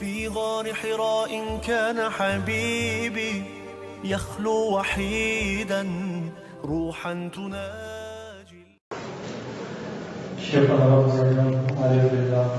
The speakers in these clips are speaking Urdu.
في غار حراء كان حبيبي يخلو وحيدا روحا تناجي. الشيخ أبو زيد عليه الله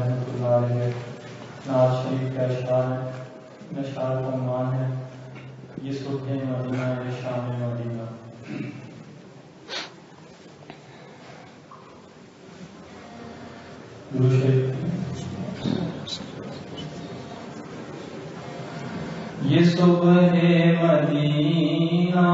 رحمت اللہ علیہ ناز شریف کا اشعار ہے. اشعار کا عنوان ہے. یہ صبح مدینہ یہ شام مدینہ. درود یہ صبح مدینہ۔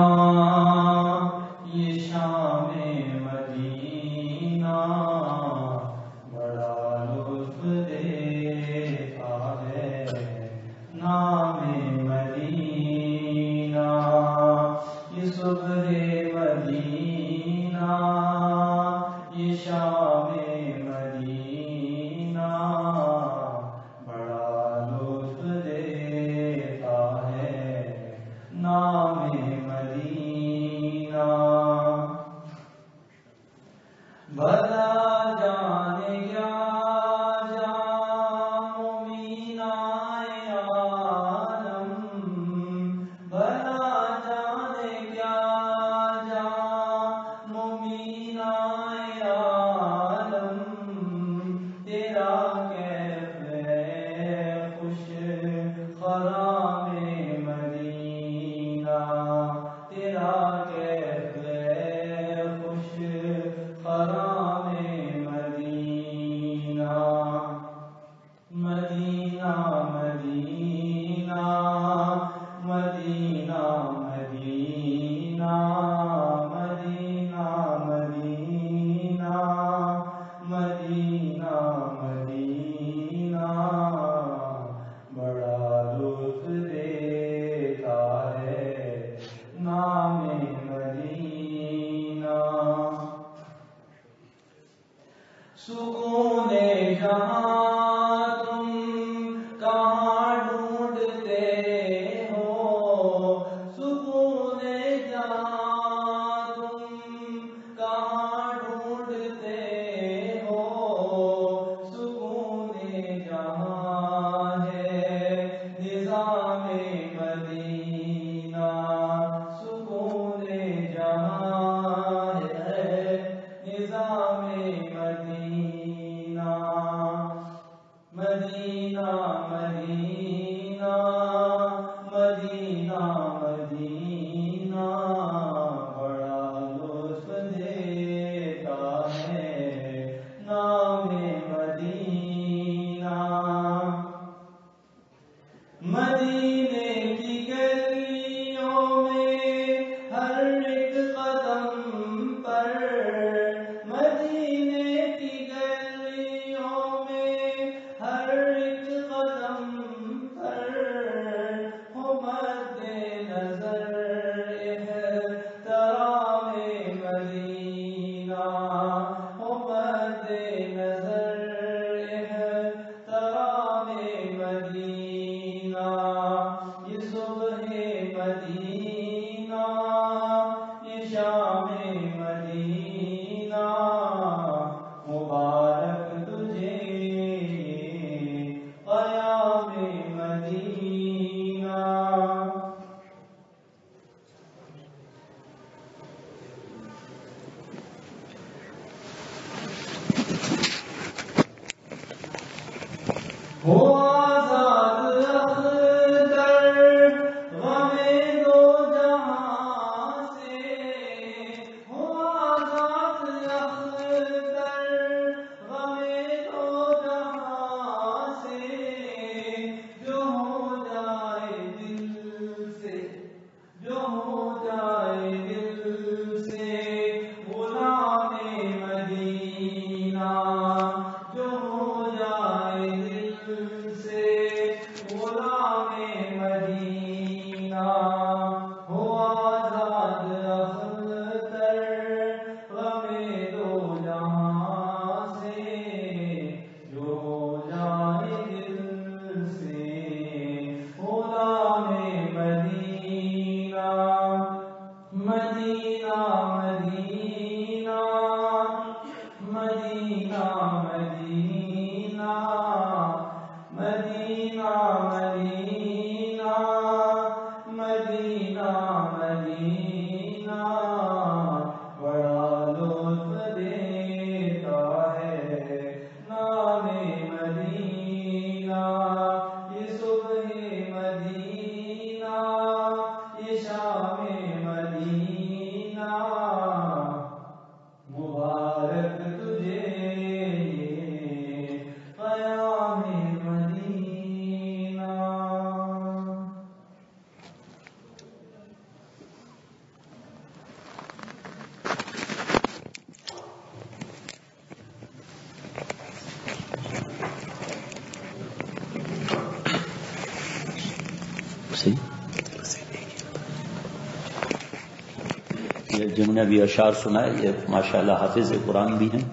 یہ اشعار سنا ہے، یہ ماشاءاللہ حافظ قرآن بھی ہیں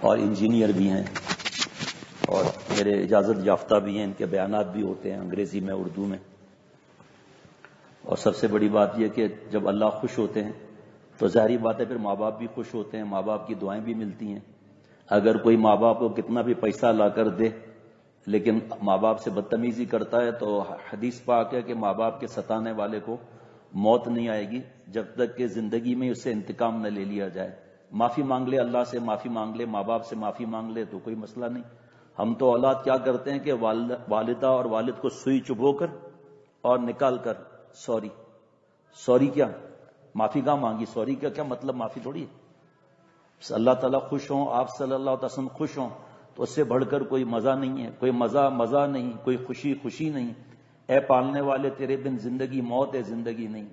اور انجینئر بھی ہیں اور میرے اجازت یافتہ بھی ہیں، ان کے بیانات بھی ہوتے ہیں انگریزی میں، اردو میں۔ اور سب سے بڑی بات یہ کہ جب اللہ خوش ہوتے ہیں تو ظاہری بات ہے، پھر ماں باپ بھی خوش ہوتے ہیں، ماں باپ کی دعائیں بھی ملتی ہیں۔ اگر کوئی ماں باپ کو کتنا بھی پیسہ لا کر دے، لیکن ماں باپ سے بدتمیزی کرتا ہے تو حدیث پاک ہے کہ ماں باپ کے ستانے والے کو موت نہیں آئے گی۔ جب تک کہ زندگی میں اس سے انتقام نہ لے لیا جائے۔ معافی مانگ لے، اللہ سے معافی مانگ لے، ماں باپ سے معافی مانگ لے تو کوئی مسئلہ نہیں۔ ہم تو اولاد کیا کرتے ہیں کہ والدہ اور والد کو سوئی چبو کر اور نکال کر سوری۔ سوری کیا؟ معافی کا مانگی؟ سوری کا کیا مطلب معافی تھوڑی ہے؟ اللہ تعالیٰ خوش ہوں، آپ صلی اللہ علیہ وسلم خوش ہوں تو اس سے بڑھ کر کوئی مزہ نہیں ہے، کوئی مزہ مزہ نہیں، کوئی خوشی خوشی نہیں۔ اے پالنے والے، تیرے بن زندگی، موت ہے زندگی نہیں۔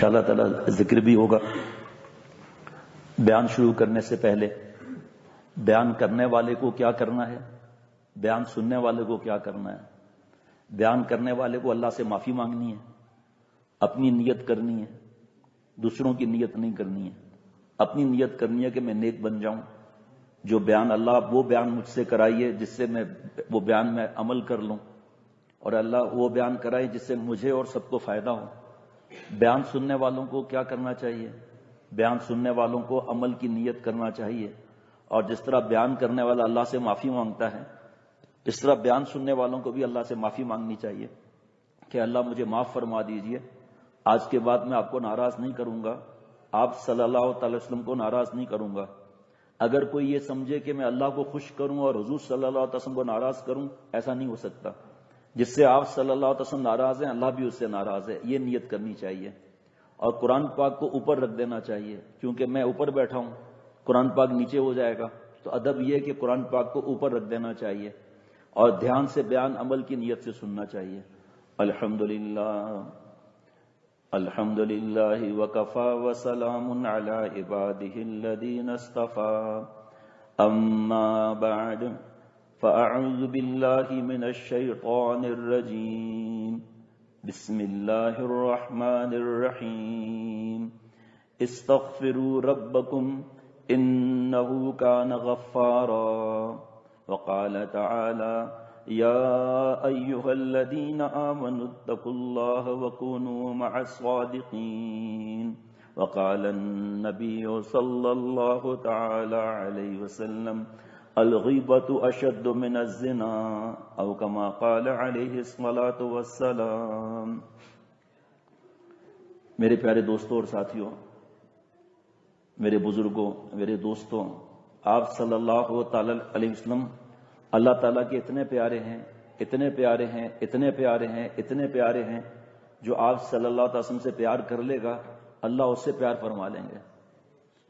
شاء اللہ تعالی ذکر بھی ہوگا۔ بیان شروع کرنے سے پہلے بیان کرنے والے کو کیا کرنا ہے؟ بیان سننے والے کو کیا کرنا ہے؟ بیان کرنے والے کو اللہ سے معافی مانگنی ہے، اپنی نیت کرنی ہے، دوسروں کی نیت نہیں کرنی ہے۔ اپنی نیت کرنی ہے کہ میں نیک بن جاؤں۔ جو بیان اللہ، وہ بیان مجھ سے کرائیے جس سے میں وہ بیان میں عمل کر لوں۔ اور اللہ وہ بیان کرائے جس سے مجھے اور سب کو فائدہ ہو۔ بیان سننے والوں کو کیا کرنا چاہیے؟ بیان سننے والوں کو عمل کی نیت کرنا چاہیے۔ اور جس طرح بیان کرنے والا اللہ سے معافی مانگتا ہے، اس طرح بیان سننے والوں کو بھی اللہ سے معافی مانگنی چاہیے کہ اللہ مجھے معاف فرما دیجیے۔ آج کے بعد میں آپ کو ناراض نہیں کروں گا۔ آپ صلی اللہ تعالی وسلم کو ناراض نہیں کروں گا۔ اگر کوئی یہ سمجھے کہ میں اللہ کو خوش کروں اور حضور صلی اللہ علیہ وسلم کو ناراض کروں، ایسا نہیں ہو سکتا۔ جس سے آپ صلی اللہ علیہ وسلم ناراض ہیں، اللہ بھی اس سے ناراض ہے۔ یہ نیت کرنی چاہیے۔ اور قرآن پاک کو اوپر رکھ دینا چاہیے۔ کیونکہ میں اوپر بیٹھا ہوں، قرآن پاک نیچے ہو جائے گا۔ تو ادب یہ کہ قرآن پاک کو اوپر رکھ دینا چاہیے۔ اور دھیان سے بیان عمل کی نیت سے سننا چاہیے۔ الحمد للہ الحمد للہ وکفا وسلام اما بعد۔ فأعوذ بالله من الشيطان الرجيم. بسم الله الرحمن الرحيم. استغفروا ربكم إنه كان غفارا. وقال تعالى يا أيها الذين آمنوا اتقوا الله وكونوا مع الصادقين. وقال النبي صلى الله تعالى عليه وسلم الغیبت اشد من الزنا او کما قال علیہ الصلاة والسلام۔ میرے پیارے دوستوں اور ساتھیوں میرے بزرگوں میرے دوستوں آپ صلی اللہ تعالی علیہ وسلم، اللہ تعالیٰ کے اتنے پیارے ہیں، اتنے پیارے ہیں، اتنے پیارے ہیں، اتنے پیارے ہیں، جو آپ صلی اللہ علیہ وسلم سے پیار کر لے گا، اللہ اس سے پیار فرما لیں گے۔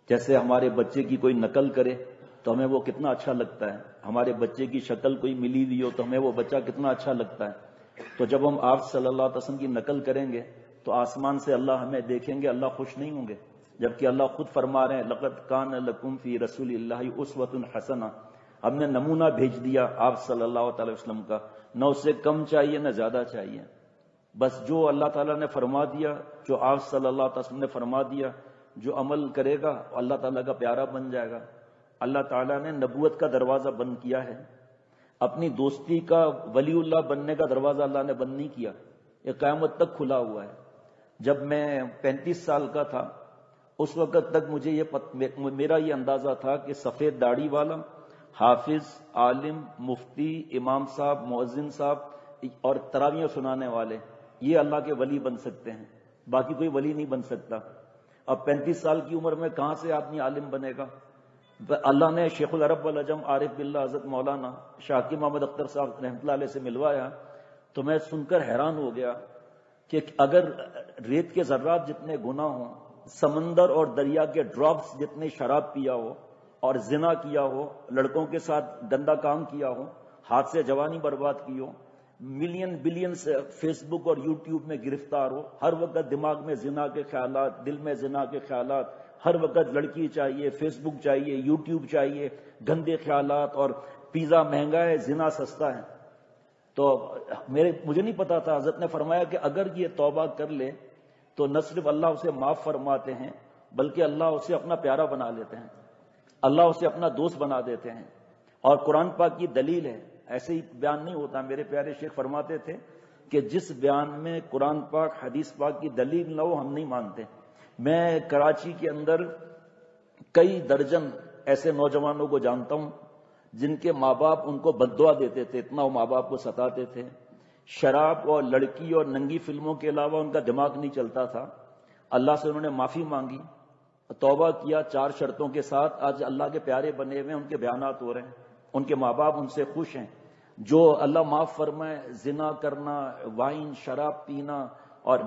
جیسے ہمارے بچے کی کوئی نقل کرے تو ہمیں وہ کتنا اچھا لگتا ہے۔ ہمارے بچے کی شکل کوئی ملی ہوئی ہو تو ہمیں وہ بچہ کتنا اچھا لگتا ہے۔ تو جب ہم آپ صلی اللہ علیہ وسلم کی نقل کریں گے تو آسمان سے اللہ ہمیں دیکھیں گے، اللہ خوش نہیں ہوں گے۔ جبکہ اللہ خود فرما رہے ہیں لقت کان لکم فی رسول اللہ اس وط الحسن ہم نے نمونہ بھیج دیا آپ صلی اللہ تعالی وسلم کا۔ نہ اس سے کم چاہیے، نہ زیادہ چاہیے۔ بس جو اللہ تعالیٰ نے فرما دیا، جو آپ صلی اللہ تعالی وسلم نے فرما دیا، جو عمل کرے گا، اللہ تعالیٰ کا پیارا بن جائے گا۔ اللہ تعالیٰ نے نبوت کا دروازہ بند کیا ہے۔ اپنی دوستی کا ولی اللہ بننے کا دروازہ اللہ نے بند نہیں کیا۔ یہ قیامت تک کھلا ہوا ہے۔ جب میں پینتیس سال کا تھا، اس وقت تک مجھے یہ پت... میرا یہ اندازہ تھا کہ سفید داڑھی والا، حافظ، عالم، مفتی، امام صاحب، مؤذن صاحب اور تراویاں سنانے والے، یہ اللہ کے ولی بن سکتے ہیں۔ باقی کوئی ولی نہیں بن سکتا۔ اب پینتیس سال کی عمر میں کہاں سے آدمی عالم بنے گا؟ اللہ نے شیخ العرب الجم عارف بلّہ حضرت مولانا شاکی محمد اختر صاحب رحمۃ اللہ علیہ سے ملوایا تو میں سن کر حیران ہو گیا کہ اگر ریت کے ذرات جتنے گنا ہوں، سمندر اور دریا کے ڈراپس جتنے شراب پیا ہو اور زنا کیا ہو، لڑکوں کے ساتھ گندا کام کیا ہو، ہاتھ سے جوانی برباد کی ہو ملین بلین سے فیس بک اور یوٹیوب میں گرفتار ہو، ہر وقت دماغ میں زنا کے خیالات، دل میں زنا کے خیالات ہر وقت لڑکی چاہیے فیس بک چاہیے یوٹیوب چاہیے، گندے خیالات اور پیزا مہنگا ہے، زنا سستا ہے۔ تو میرے، مجھے نہیں پتا تھا، حضرت نے فرمایا کہ اگر یہ توبہ کر لے تو نہ صرف اللہ اسے معاف فرماتے ہیں، بلکہ اللہ اسے اپنا پیارا بنا لیتے ہیں۔ اللہ اسے اپنا دوست بنا دیتے ہیں۔ اور قرآن پاک کی دلیل ہے، ایسے ہی بیان نہیں ہوتا۔ میرے پیارے شیخ فرماتے تھے کہ جس بیان میں قرآن پاک، حدیث پاک کی دلیل نہ ہو، ہم نہیں مانتے۔ میں کراچی کے اندر کئی درجن ایسے نوجوانوں کو جانتا ہوں، جن کے ماں باپ ان کو بدعا دیتے تھے، اتنا وہ ماں باپ کو ستاتے تھے۔ شراب اور لڑکی اور ننگی فلموں کے علاوہ ان کا دماغ نہیں چلتا تھا۔ اللہ سے انہوں نے معافی مانگی۔ توبہ کیا چار شرطوں کے ساتھ۔ آج اللہ کے پیارے بنے ہوئے ان کے بیانات ہو رہے ہیں۔ ان کے ماں باپ ان سے خوش ہیں۔ جو اللہ معاف فرمائے، زنا کرنا، وائن، شراب پینا اور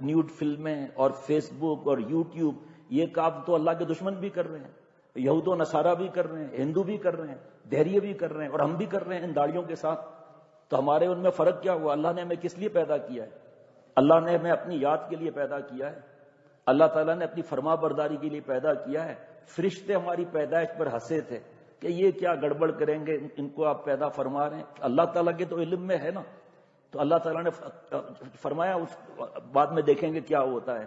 نیوڈ فلمیں اور فیس بک اور یوٹیوب، یہ کام تو اللہ کے دشمن بھی کر رہے ہیں، یہود و نصارہ بھی کر رہے ہیں، ہندو بھی کر رہے ہیں، دہریے بھی کر رہے ہیں اور ہم بھی کر رہے ہیں ان داڑیوں کے ساتھ۔ تو ہمارے ان میں فرق کیا ہوا؟ اللہ نے ہمیں کس لیے پیدا کیا ہے؟ اللہ نے ہمیں اپنی یاد کے لیے پیدا کیا ہے۔ اللہ تعالیٰ نے اپنی فرما برداری کے لیے پیدا کیا ہے۔ فرشتے ہماری پیدائش پر ہنسے تھے کہ یہ کیا گڑبڑ کریں گے؟ ان کو آپ پیدا فرما رہے ہیں۔ اللہ تعالیٰ کے تو علم میں ہے نا۔ تو اللہ تعالیٰ نے فرمایا، اس بعد میں دیکھیں گے کیا ہوتا ہے۔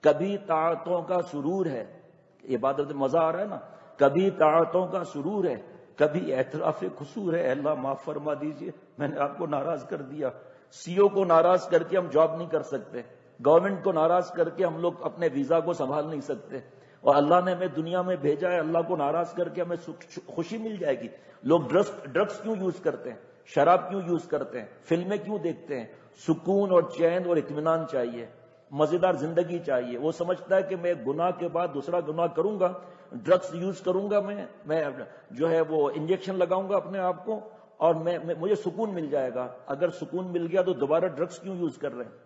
کبھی طاعتوں کا سرور ہے، یہ بات مزہ آ رہا ہے نا۔ کبھی طاعتوں کا سرور ہے، کبھی اعتراف قصور ہے اللہ معاف فرما دیجیے، میں نے آپ کو ناراض کر دیا۔ سی او کو ناراض کر کے ہم جاب نہیں کر سکتے۔ گورنمنٹ کو ناراض کر کے ہم لوگ اپنے ویزا کو سنبھال نہیں سکتے۔ اور اللہ نے ہمیں دنیا میں بھیجا ہے، اللہ کو ناراض کر کے ہمیں خوشی مل جائے گی۔ لوگ ڈرگس ڈرگس کیوں یوز کرتے ہیں؟ شراب کیوں یوز کرتے ہیں؟ فلمیں کیوں دیکھتے ہیں؟ سکون اور چین اور اطمینان چاہیے، مزیدار زندگی چاہیے۔ وہ سمجھتا ہے کہ میں گناہ کے بعد دوسرا گناہ کروں گا ڈرگس یوز کروں گا میں میں جو ہے وہ انجیکشن لگاؤں گا اپنے آپ کو اور میں مجھے سکون مل جائے گا۔ اگر سکون مل گیا تو دوبارہ ڈرگس کیوں یوز کر رہے ہیں؟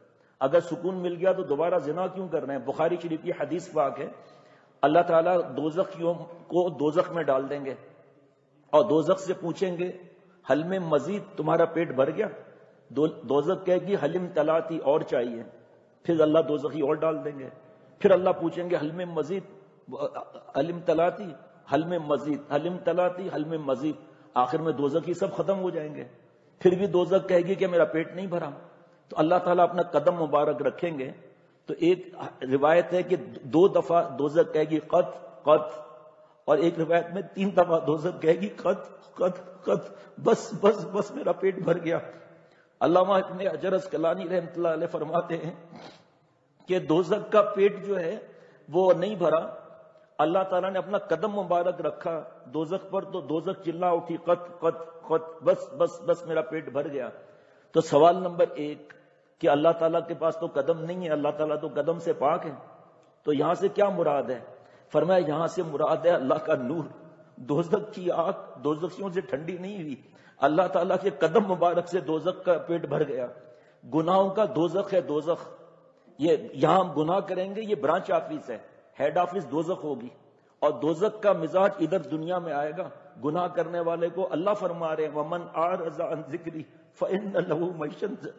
اگر سکون مل گیا تو دوبارہ زنا کیوں کر رہے ہیں؟ بخاری شریف کی حدیث پاک ہے، اللہ تعالیٰ دوزخیوں کو دوزخ میں ڈال دیں گے اور دوزخ سے پوچھیں گے حل میں مزید تمہارا پیٹ بھر گیا؟ دوزخ کہے گی حلم تلاتی اور چاہیے۔ پھر اللہ دوزخی اور ڈال دیں گے۔ پھر اللہ پوچھیں گے، حل میں مزید؟ حلم تلاتی حل میں مزید حلم تلاتی حل میں مزید۔ آخر میں دوزخی سب ختم ہو جائیں گے۔ پھر بھی دوزخ کہے گی کہ میرا پیٹ نہیں بھرا۔ تو اللہ تعالیٰ اپنا قدم مبارک رکھیں گے۔ تو ایک روایت ہے کہ دو دفعہ دوزک کہے گی، قط قط۔ اور ایک روایت میں تین دفعہ دوزک کہے گی قط قط قط بس بس بس، میرا پیٹ بھر گیا. علامہ ابن اجرس کلانی رحمت اللہ علیہ فرماتے ہیں کہ دوزک کا پیٹ جو ہے وہ نہیں بھرا، اللہ تعالیٰ نے اپنا قدم مبارک رکھا دوزک پر، تو دوزک چلا اٹھی قط قط قط بس بس بس، میرا پیٹ بھر گیا. تو سوال نمبر ایک کہ اللہ تعالیٰ کے پاس تو قدم نہیں ہے، اللہ تعالیٰ تو قدم سے پاک ہے تو یہاں سے کیا مراد ہے؟ فرمایا یہاں سے مراد ہے اللہ کا نور۔ دوزک کی آگ دوزخیوں سے ٹھنڈی نہیں ہوئی۔ اللہ تعالیٰ کے قدم مبارک سے دوزک کا پیٹ بھر گیا۔ گناہوں کا دوزخ ہے دوزخ۔ یہ یہاں ہم گناہ کریں گے، یہ برانچ آفس ہے۔ ہیڈ آفس دوزخ ہوگی۔ اور دوزک کا مزاج ادھر دنیا میں آئے گا۔ گناہ کرنے والے کو اللہ فرما رہے ومن آر ذکری فن لہو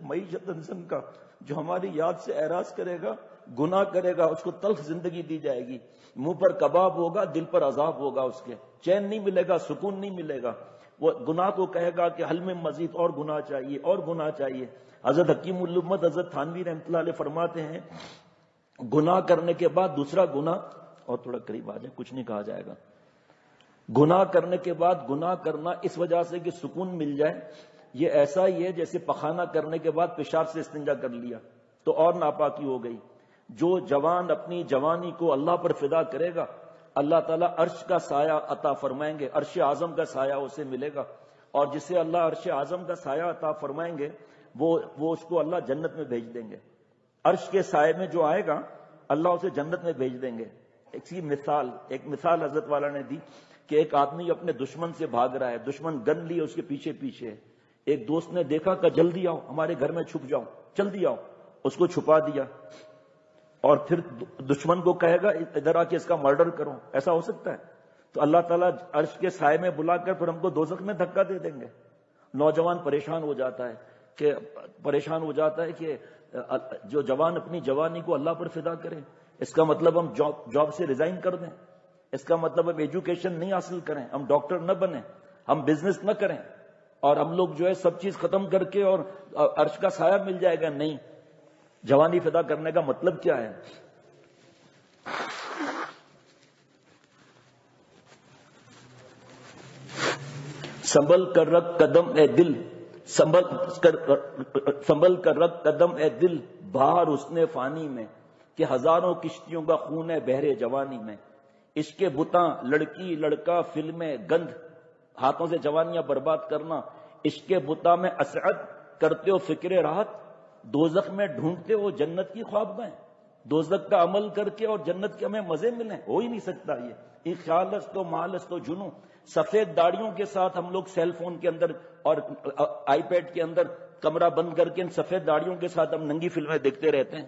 معیشت کا جو ہماری یاد سے اعراض کرے گا، گناہ کرے گا، اس کو تلخ زندگی دی جائے گی۔ منہ پر کباب ہوگا، دل پر عذاب ہوگا اس کے۔ چین نہیں ملے گا، سکون نہیں ملے گا۔ وہ گناہ کو کہے گا کہ حل میں مزید اور گناہ چاہیے، اور گناہ چاہیے۔ حضرت حکیم الامت، حضرت تھانوی رحمۃ اللہ علیہ فرماتے ہیں، گناہ کرنے کے بعد دوسرا گناہ، اور تھوڑا قریب آ جائے، کچھ نہیں کہا جائے گا۔ گناہ کرنے کے بعد گناہ کرنا اس وجہ سے کہ سکون مل جائے۔ یہ ایسا ہی ہے جیسے پخانا کرنے کے بعد پیشاب سے استنجا کر لیا، تو اور ناپاکی ہو گئی۔ جو جوان اپنی جوانی کو اللہ پر فدا کرے گا، اللہ تعالیٰ عرش کا سایہ عطا فرمائیں گے، عرش اعظم کا سایہ اسے ملے گا۔ اور جسے اللہ عرش اعظم کا سایہ عطا فرمائیں گے، وہ وہ اس کو اللہ جنت میں بھیج دیں گے۔ عرش کے سائے میں جو آئے گا، اللہ اسے جنت میں بھیج دیں گے۔ ایک سی مثال، ایک مثال حضرت والا نے دی کہ ایک آدمی اپنے دشمن سے بھاگ رہا ہے، دشمن گن لیے اس کے پیچھے پیچھے۔ ایک دوست نے دیکھا کہ جلدی آؤ، ہمارے گھر میں چھپ جاؤ، جلدی آؤ، اس کو چھپا دیا۔ اور پھر دشمن کو کہے گا، ادھر آ کے اس کا مرڈر کرو ایسا ہو سکتا ہے؟ تو اللہ تعالیٰ عرش کے سائے میں بلا کر پھر ہم کو دوزخ میں دھکا دے دیں گے۔ نوجوان پریشان ہو جاتا ہے کہ، پریشان ہو جاتا ہے کہ، جو جوان اپنی جوانی کو اللہ پر فدا کرے اس کا مطلب ہم جاب سے ریزائن کر دیں۔ اس کا مطلب ہم ایجوکیشن نہیں حاصل کریں۔ ہم ڈاکٹر نہ بنیں۔ ہم بزنس نہ کریں۔ اور ہم لوگ جو ہے سب چیز ختم کر کے اور عرش کا سایہ مل جائے گا۔ نہیں جوانی فدا کرنے کا مطلب کیا ہے؟ سنبھل کر رکھ قدم اے دل، سنبھل کر رکھ قدم اے دل باہر اس نے فانی میں کہ ہزاروں کشتیوں کا خون ہے بہرے جوانی میں۔ اس کے بتاں لڑکی، لڑکا، فلمیں، گند، ہاتھوں سے جوانیاں برباد کرنا، اس کے بتا میں اسعد کرتے ہو فکر راحت دوزخ میں ڈھونڈتے ہو جنت کی خواب گئے دوزخ کا عمل کر کے اور جنت کے ہمیں مزے ملیں ہو ہی نہیں سکتا یہ۔ ایک خیالس تو مالس تو جنو۔ سفید داڑیوں کے ساتھ ہم لوگ سیل فون کے اندر اور آئی پیڈ کے اندر کمرہ بند کر کے ان سفید داڑیوں کے ساتھ ہم ننگی فلمیں دیکھتے رہتے ہیں۔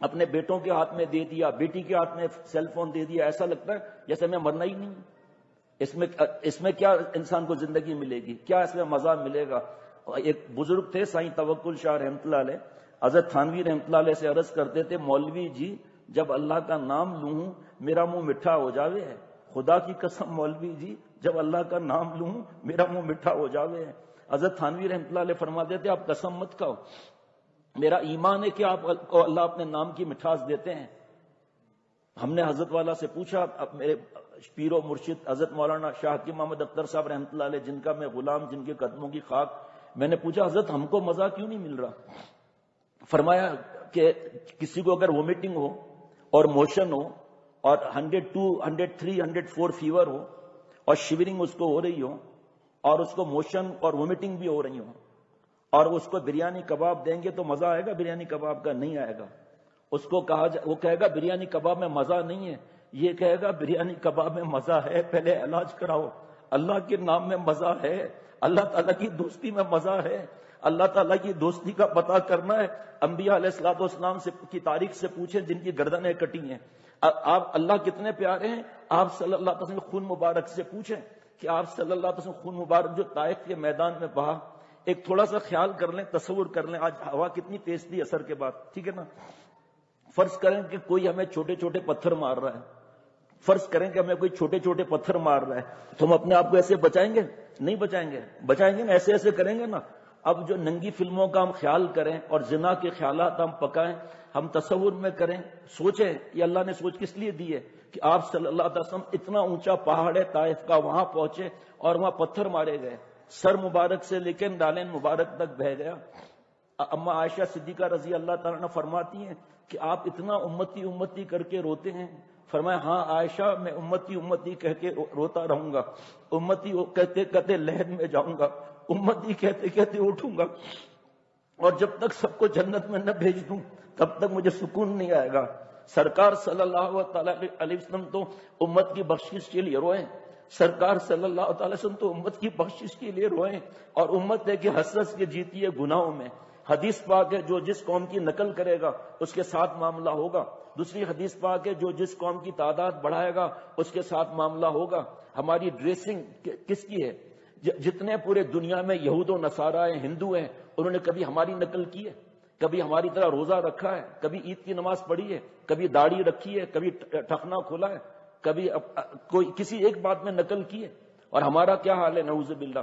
اپنے بیٹوں کے ہاتھ میں دے دیا، بیٹی کے ہاتھ میں سیل فون دے دیا، ایسا لگتا ہے جیسے میں مرنا ہی نہیں۔ اس میں اس میں کیا انسان کو زندگی ملے گی؟ کیا اس میں مزہ ملے گا؟ ایک بزرگ تھے، سائیں توکل شاہ رحمت اللہ علیہ۔ حضرت تھانوی رحمت اللہ علیہ سے عرض کرتے تھے، مولوی جی جب اللہ کا نام لوں، میرا منہ میٹھا ہو جاوے ہے۔ خدا کی قسم، مولوی جی جب اللہ کا نام لوں، میرا منہ میٹھا ہو جاوے ہے۔ حضرت تھانوی رحمت اللہ علیہ فرما دیتے آپ قسم مت کھاؤ۔ میرا ایمان ہے کہ آپ کو اللہ اپنے نام کی مٹھاس دیتے ہیں۔ ہم نے حضرت والا سے پوچھا، اب میرے پیر و مرشد حضرت مولانا شاہ کی محمد اختر صاحب رحمۃ اللہ علیہ، جن کا میں غلام، جن کے قدموں کی خاک میں نے پوچھا، حضرت، ہم کو مزہ کیوں نہیں مل رہا؟ فرمایا کہ کسی کو اگر وومیٹنگ ہو اور موشن ہو اور hundred two hundred three hundred four fever ہو اور شیورنگ اس کو ہو رہی ہو اور اس کو موشن اور وومیٹنگ بھی ہو رہی ہو اور اس کو بریانی کباب دیں گے تو مزہ آئے گا؟ بریانی کباب کا نہیں آئے گا۔ اس کو کہا جا، وہ کہے گا، بریانی کباب میں مزہ نہیں ہے۔ یہ کہے گا، بریانی کباب میں مزہ ہے، پہلے علاج کراؤ۔ اللہ کے نام میں مزہ ہے۔ اللہ تعالیٰ کی دوستی میں مزہ ہے۔ اللہ تعالیٰ کی دوستی کا پتہ کرنا ہے۔ انبیاء علیہ السلاط والسلام سے کی تاریخ سے پوچھیں جن کی گردنیں کٹی ہیں۔ آپ اللہ کتنے پیارے ہیں؟ آپ صلی اللہ علیہ وسلم خون مبارک سے پوچھیں کہ آپ صلی اللہ علیہ وسلم خون مبارک جو طائف کے میدان میں بہا۔ ایک تھوڑا سا خیال کر لیں، تصور کر لیں، آج ہوا کتنی تیز تھی اثر کے بعد، ٹھیک ہے نا؟ فرض کریں کہ کوئی ہمیں چھوٹے چھوٹے پتھر مار رہا ہے۔ فرض کریں کہ ہمیں کوئی چھوٹے چھوٹے پتھر مار رہا ہے، تو ہم اپنے آپ کو ایسے بچائیں گے؟ نہیں بچائیں گے۔ بچائیں گے نا، ایسے ایسے کریں گے نا۔ اب جو ننگی فلموں کا ہم خیال کریں اور زنا کے خیالات ہم پکائیں، ہم تصور میں کریں، سوچیں، یہ اللہ نے سوچ کس لیے دی ہے کہ آپ صلی اللہ علیہ وسلم اتنا اونچا پہاڑ ہے، طائف کا وہاں پہنچے اور وہاں پتھر مارے گئے۔ سر مبارک سے لیکن ڈالین مبارک تک بہ گیا۔ اما عائشہ صدیقہ رضی اللہ تعالیٰ نے فرماتی ہیں کہ آپ اتنا امتی امتی کر کے روتے ہیں فرمایا ہاں عائشہ، میں امتی امتی کہہ کے روتا رہوں گا۔ امتی کہتے کہتے لہر میں جاؤں گا۔ امتی کہتے کہتے اٹھوں گا۔ اور جب تک سب کو جنت میں نہ بھیج دوں، تب تک مجھے سکون نہیں آئے گا۔ سرکار صلی اللہ تعالی علیہ وسلم تو امت کی بخشش کے لیے روئے۔ سرکار صلی اللہ تعالی وسلم تو امت کی بخشش کے لیے روئے۔ اور امت ہے کہ حسرت کے جیتی ہے گناہوں میں۔ حدیث پاک ہے جو جس قوم کی نقل کرے گا، اس کے ساتھ معاملہ ہوگا۔ دوسری حدیث پاک ہے جو جس قوم کی تعداد بڑھائے گا، اس کے ساتھ معاملہ ہوگا۔ ہماری ڈریسنگ کس کی ہے؟ جتنے پورے دنیا میں یہود و نصارہ ہیں، ہندو ہیں، انہوں نے کبھی ہماری نقل کی ہے؟ کبھی ہماری طرح روزہ رکھا ہے؟ کبھی عید کی نماز پڑھی ہے؟ کبھی داڑھی رکھی ہے؟ کبھی ٹھکنا کھولا ہے؟ کبھی کوئی کسی ایک بات میں نقل کی ہے؟ اور ہمارا کیا حال ہے؟ نعوذ باللہ۔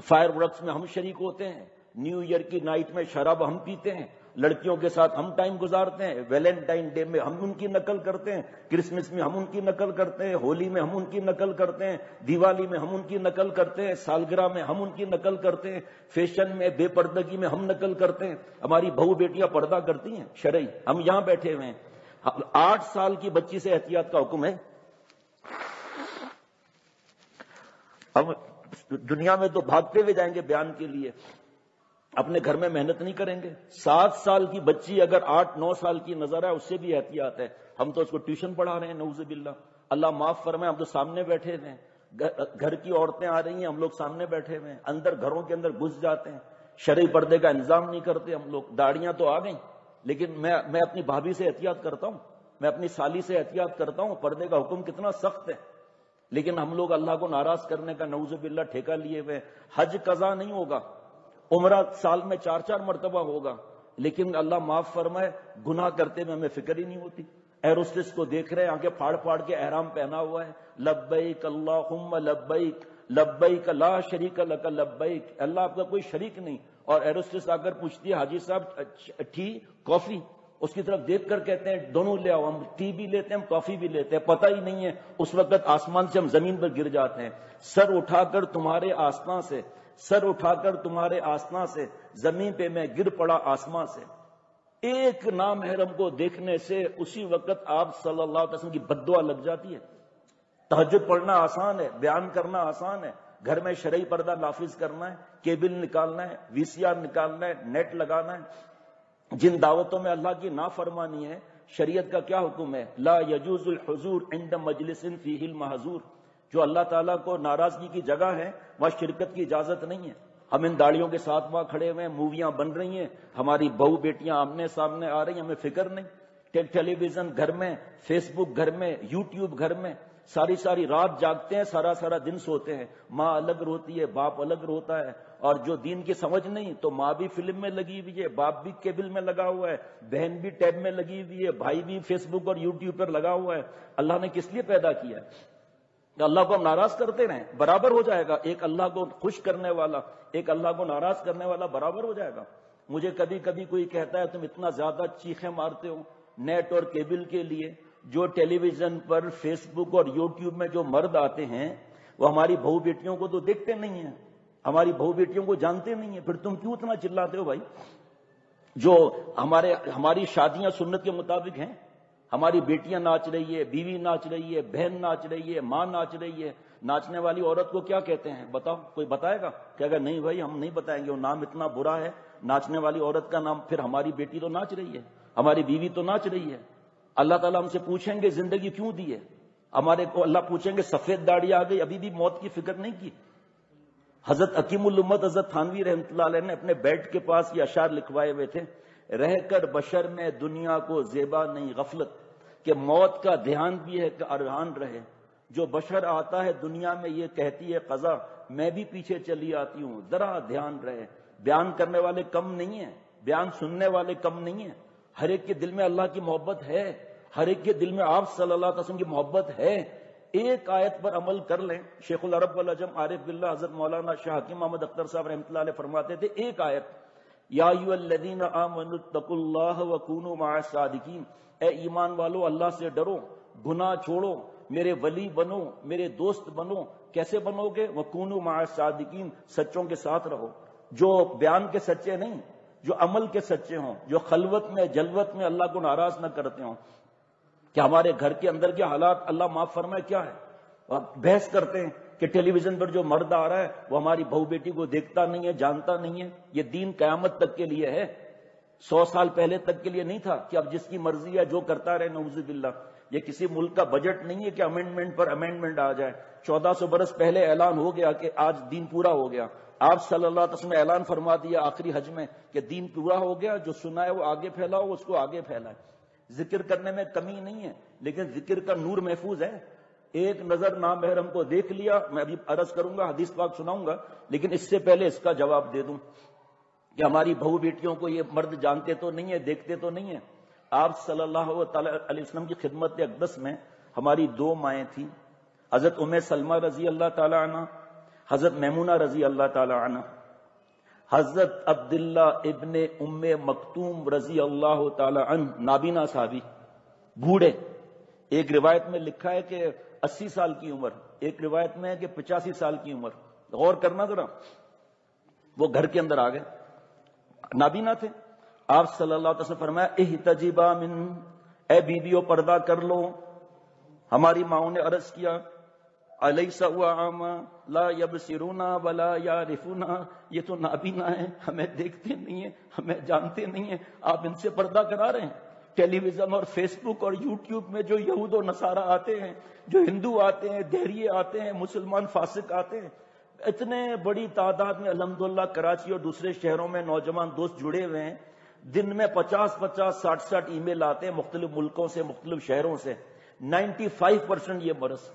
فائر ورکس میں ہم شریک ہوتے ہیں۔ نیو ایئر کی نائٹ میں شراب ہم پیتے ہیں، لڑکیوں کے ساتھ ہم ٹائم گزارتے ہیں، ویلنٹائن ڈے میں ہم ان کی نقل کرتے ہیں، کرسمس میں ہم ان کی نقل کرتے ہیں، ہولی میں ہم ان کی نقل کرتے ہیں، دیوالی میں ہم ان کی نقل کرتے ہیں، سالگرہ میں ہم ان کی نقل کرتے ہیں، فیشن میں بے پردگی میں ہم نقل کرتے ہیں۔ ہماری بہو بیٹیاں پردہ کرتی ہیں، شرعی، ہم یہاں بیٹھے ہوئے ہیں۔ آٹھ سال کی بچی سے احتیاط کا حکم ہے۔ ہم دنیا میں تو بھاگتے ہوئے جائیں گے بیان کے لیے۔ اپنے گھر میں محنت نہیں کریں گے۔ سات سال کی بچی اگر آٹھ نو سال کی نظر ہے، اس سے بھی احتیاط ہے۔ ہم تو اس کو ٹیوشن پڑھا رہے ہیں نوز باللہ۔ اللہ معاف فرمائے، ہم تو سامنے بیٹھے ہیں۔ گھر کی عورتیں آ رہی ہیں، ہم لوگ سامنے بیٹھے ہوئے ہیں۔ اندر گھروں کے اندر گھس جاتے ہیں۔ شرعی پردے کا انتظام نہیں کرتے، ہم لوگ داڑیاں تو آ گئیں۔ لیکن میں میں اپنی بھابھی سے احتیاط کرتا ہوں، میں اپنی سالی سے احتیاط کرتا ہوں۔ پردے کا حکم کتنا سخت ہے۔ لیکن ہم لوگ اللہ کو ناراض کرنے کا نوز باللہ ٹھیکہ لیے ہوئے حج قضا نہیں ہوگا۔ عمرہ سال میں چار چار مرتبہ ہوگا، لیکن اللہ معاف فرمائے، گناہ کرتے میں ہمیں فکر ہی نہیں ہوتی۔ ایروسٹس کو دیکھ رہے آگے پھاڑ پھاڑ کے احرام پہنا ہوا ہے۔ لبیک اللہ لبیک لبیک لا شریک لک لبیک۔ اللہ، آپ کا کوئی شریک نہیں۔ اور ایروسٹس آ کر پوچھتی ہے، حاجی صاحب ٹھی کافی؟ اس کی طرف دیکھ کر کہتے ہیں، دونوں لے آؤ۔ ہم ٹی بھی لیتے ہیں، ہم کافی بھی لیتے ہیں۔ پتہ ہی نہیں ہے، اس وقت آسمان سے ہم زمین پر گر جاتے ہیں۔ سر اٹھا کر تمہارے آسمان سے سر اٹھا کر تمہارے آسنا سے، زمین پہ میں گر پڑا آسمان سے۔ ایک نامحرم کو دیکھنے سے اسی وقت آپ صلی اللہ علیہ وسلم کی بدعا لگ جاتی ہے۔ تحجد پڑھنا آسان ہے، بیان کرنا آسان ہے۔ گھر میں شرعی پردہ نافذ کرنا ہے، کیبل نکالنا ہے، وی سی آر نکالنا ہے، نیٹ لگانا ہے۔ جن دعوتوں میں اللہ کی نافرمانی ہے، شریعت کا کیا حکم ہے؟ لا یجوز الحضور عند مجلس فیہ المحضور۔ جو اللہ تعالیٰ کو ناراضگی کی جگہ ہے وہاں شرکت کی اجازت نہیں ہے۔ ہم ان داڑیوں کے ساتھ وہاں کھڑے ہوئے ہیں، موویاں بن رہی ہیں۔ ہماری بہو بیٹیاں آمنے سامنے آ رہی ہیں، ہمیں فکر نہیں۔ ٹیلی ویژن گھر میں، فیس بک گھر میں، یوٹیوب گھر میں، ساری ساری رات جاگتے ہیں، سارا سارا دن سوتے ہیں۔ ماں الگ روتی ہے، باپ الگ روتا ہے۔ اور جو دین کی سمجھ نہیں، تو ماں بھی فلم میں لگی ہوئی ہے، باپ بھی کیبل میں لگا ہوا ہے، بہن بھی ٹیب میں لگی ہوئی ہے، بھائی بھی فیس بک اور یوٹیوب پر لگا ہوا ہے۔ اللہ نے کس لیے پیدا کیا ہے؟ اللہ کو ہم ناراض کرتے رہیں، برابر ہو جائے گا۔ ایک اللہ کو خوش کرنے والا، ایک اللہ کو ناراض کرنے والا برابر ہو جائے گا۔ مجھے کبھی کبھی کوئی کہتا ہے، تم اتنا زیادہ چیخیں مارتے ہو نیٹ اور کیبل کے لیے، جو ٹیلی ویژن پر فیس بک اور یوٹیوب میں جو مرد آتے ہیں، وہ ہماری بہو بیٹیوں کو تو دیکھتے نہیں ہیں۔ ہماری بہو بیٹیوں کو جانتے نہیں ہیں۔ پھر تم کیوں اتنا چلاتے ہو بھائی؟ جو ہمارے، ہماری شادیاں سنت کے مطابق ہیں ہماری بیٹیاں ناچ رہی ہے، بیوی ناچ رہی ہے، بہن ناچ رہی ہے، ماں ناچ رہی ہے، ناچنے والی عورت کو کیا کہتے ہیں؟ بتاؤ، کوئی بتائے گا کہ اگر نہیں بھائی ہم نہیں بتائیں گے، وہ نام اتنا برا ہے، ناچنے والی عورت کا نام پھر ہماری بیٹی تو ناچ رہی ہے، ہماری بیوی تو ناچ رہی ہے۔ اللہ تعالیٰ ہم سے پوچھیں گے، زندگی کیوں دی ہے؟ ہمارے کو اللہ پوچھیں گے، سفید داڑھی آ گئی، ابھی بھی موت کی فکر نہیں کی۔ حضرت عکیم الامت، حضرت تھانوی رحمت اللہ علیہ نے اپنے بیڈ کے پاس یہ اشار لکھوائے ہوئے تھے۔ رہ کر بشر میں دنیا کو زیبا نہیں، غفلت، کہ موت کا دھیان بھی ہے، کہ ارحان رہے۔ جو بشر آتا ہے دنیا میں، یہ کہتی ہے، قضا، میں بھی پیچھے چلی آتی ہوں، ذرا دھیان رہے۔ بیان کرنے والے کم نہیں ہیں، بیان سننے والے کم نہیں ہیں۔ ہر ایک کے دل میں اللہ کی محبت ہے، ہر ایک کے دل میں آپ صلی اللہ علیہ وسلم کی محبت ہے۔ ایک آیت پر عمل کر لیں۔ شیخ العرب الجم عارف اللہ حضرت مولانا شاہ حکیم محمد اختر صاحب رحمۃ اللہ علیہ فرماتے تھے، ایک آیت۔ یا اللہ مع الصادقین۔ اے ایمان والو، اللہ سے ڈرو، گناہ چھوڑو، میرے ولی بنو، میرے دوست بنو۔ کیسے بنو گے؟ وہ کونو صادقین سچوں کے ساتھ رہو۔ جو بیان کے سچے نہیں، جو عمل کے سچے ہوں، جو خلوت میں، جلوت میں اللہ کو ناراض نہ کرتے ہوں۔ کہ ہمارے گھر کے اندر کے حالات اللہ معاف فرمائے کیا ہے؟ بحث کرتے ہیں۔ کہ ٹیلی ویژن پر جو مرد آ رہا ہے، وہ ہماری بہو بیٹی کو دیکھتا نہیں ہے، جانتا نہیں ہے۔ یہ دین قیامت تک کے لیے ہے۔ سو سال پہلے تک کے لیے نہیں تھا کہ اب جس کی مرضی ہے جو کرتا رہے نوز باللہ۔ یہ کسی ملک کا بجٹ نہیں ہے کہ امینڈمنٹ پر امینڈمنٹ آ جائے۔ چودہ سو برس پہلے اعلان ہو گیا کہ آج دین پورا ہو گیا۔ آپ صلی اللہ علیہ وسلم اعلان فرما دیا آخری حج میں کہ دین پورا ہو گیا، جو سنا ہے وہ آگے پھیلاؤ، اس کو آگے پھیلائے۔ ذکر کرنے میں کمی نہیں ہے، لیکن ذکر کا نور محفوظ ہے۔ ایک نظر نام محرم کو دیکھ لیا، میں ابھی عرض کروں گا، حدیث پاک سناؤں گا، لیکن اس سے پہلے اس کا جواب دے دوں کہ ہماری بہو بیٹیوں کو یہ مرد جانتے تو نہیں ہے دیکھتے تو نہیں ہے آپ صلی اللہ علیہ وسلم کی خدمت اقدس میں ہماری دو مائیں تھیں، حضرت ام سلمہ رضی اللہ تعالی عنہ، حضرت میمونہ رضی اللہ تعالی عنہ، حضرت عبداللہ ابن ام مکتوم رضی اللہ تعالی عنہ، نابینا صحابی، بوڑھے۔ ایک روایت میں لکھا ہے کہ اسی سال کی عمر، ایک روایت میں ہے کہ پچاسی سال کی عمر۔ غور کرنا ذرا، وہ گھر کے اندر آ گئے۔ نابینا تھے۔ آپ صلی اللہ علیہ وسلم فرمایا اہ تجیبہ من، اے بیویو پردہ کر لو۔ ہماری ماؤں نے عرض کیا علیہ لا یب سرونا ولا یا رفونا یہ تو نابینا ہے، ہمیں دیکھتے نہیں ہیں، ہمیں جانتے نہیں ہیں، آپ ان سے پردہ کرا رہے ہیں۔ ٹیلی ویژن اور فیس بک اور یوٹیوب میں جو یہود و نصارہ آتے ہیں، جو ہندو آتے ہیں، دہریے آتے ہیں، مسلمان فاسق آتے ہیں، اتنے بڑی تعداد میں الحمدللہ کراچی اور دوسرے شہروں میں نوجوان دوست جڑے ہوئے ہیں۔ دن میں پچاس پچاس، ساٹھ ساٹھ ای میل آتے ہیں مختلف ملکوں سے، مختلف شہروں سے۔ نائنٹی فائیو پرسینٹ یہ مرض۔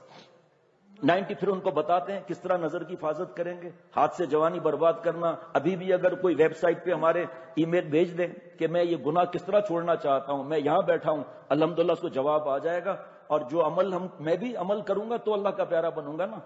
نائنٹی پھر ان کو بتاتے ہیں کس طرح نظر کی حفاظت کریں گے، ہاتھ سے جوانی برباد کرنا۔ ابھی بھی اگر کوئی ویب سائٹ پہ ہمارے ای میل بھیج دیں کہ میں یہ گناہ کس طرح چھوڑنا چاہتا ہوں، میں یہاں بیٹھا ہوں، الحمدللہ اس کو جواب آ جائے گا۔ اور جو عمل ہم، میں بھی عمل کروں گا تو اللہ کا پیارا بنوں گا نا۔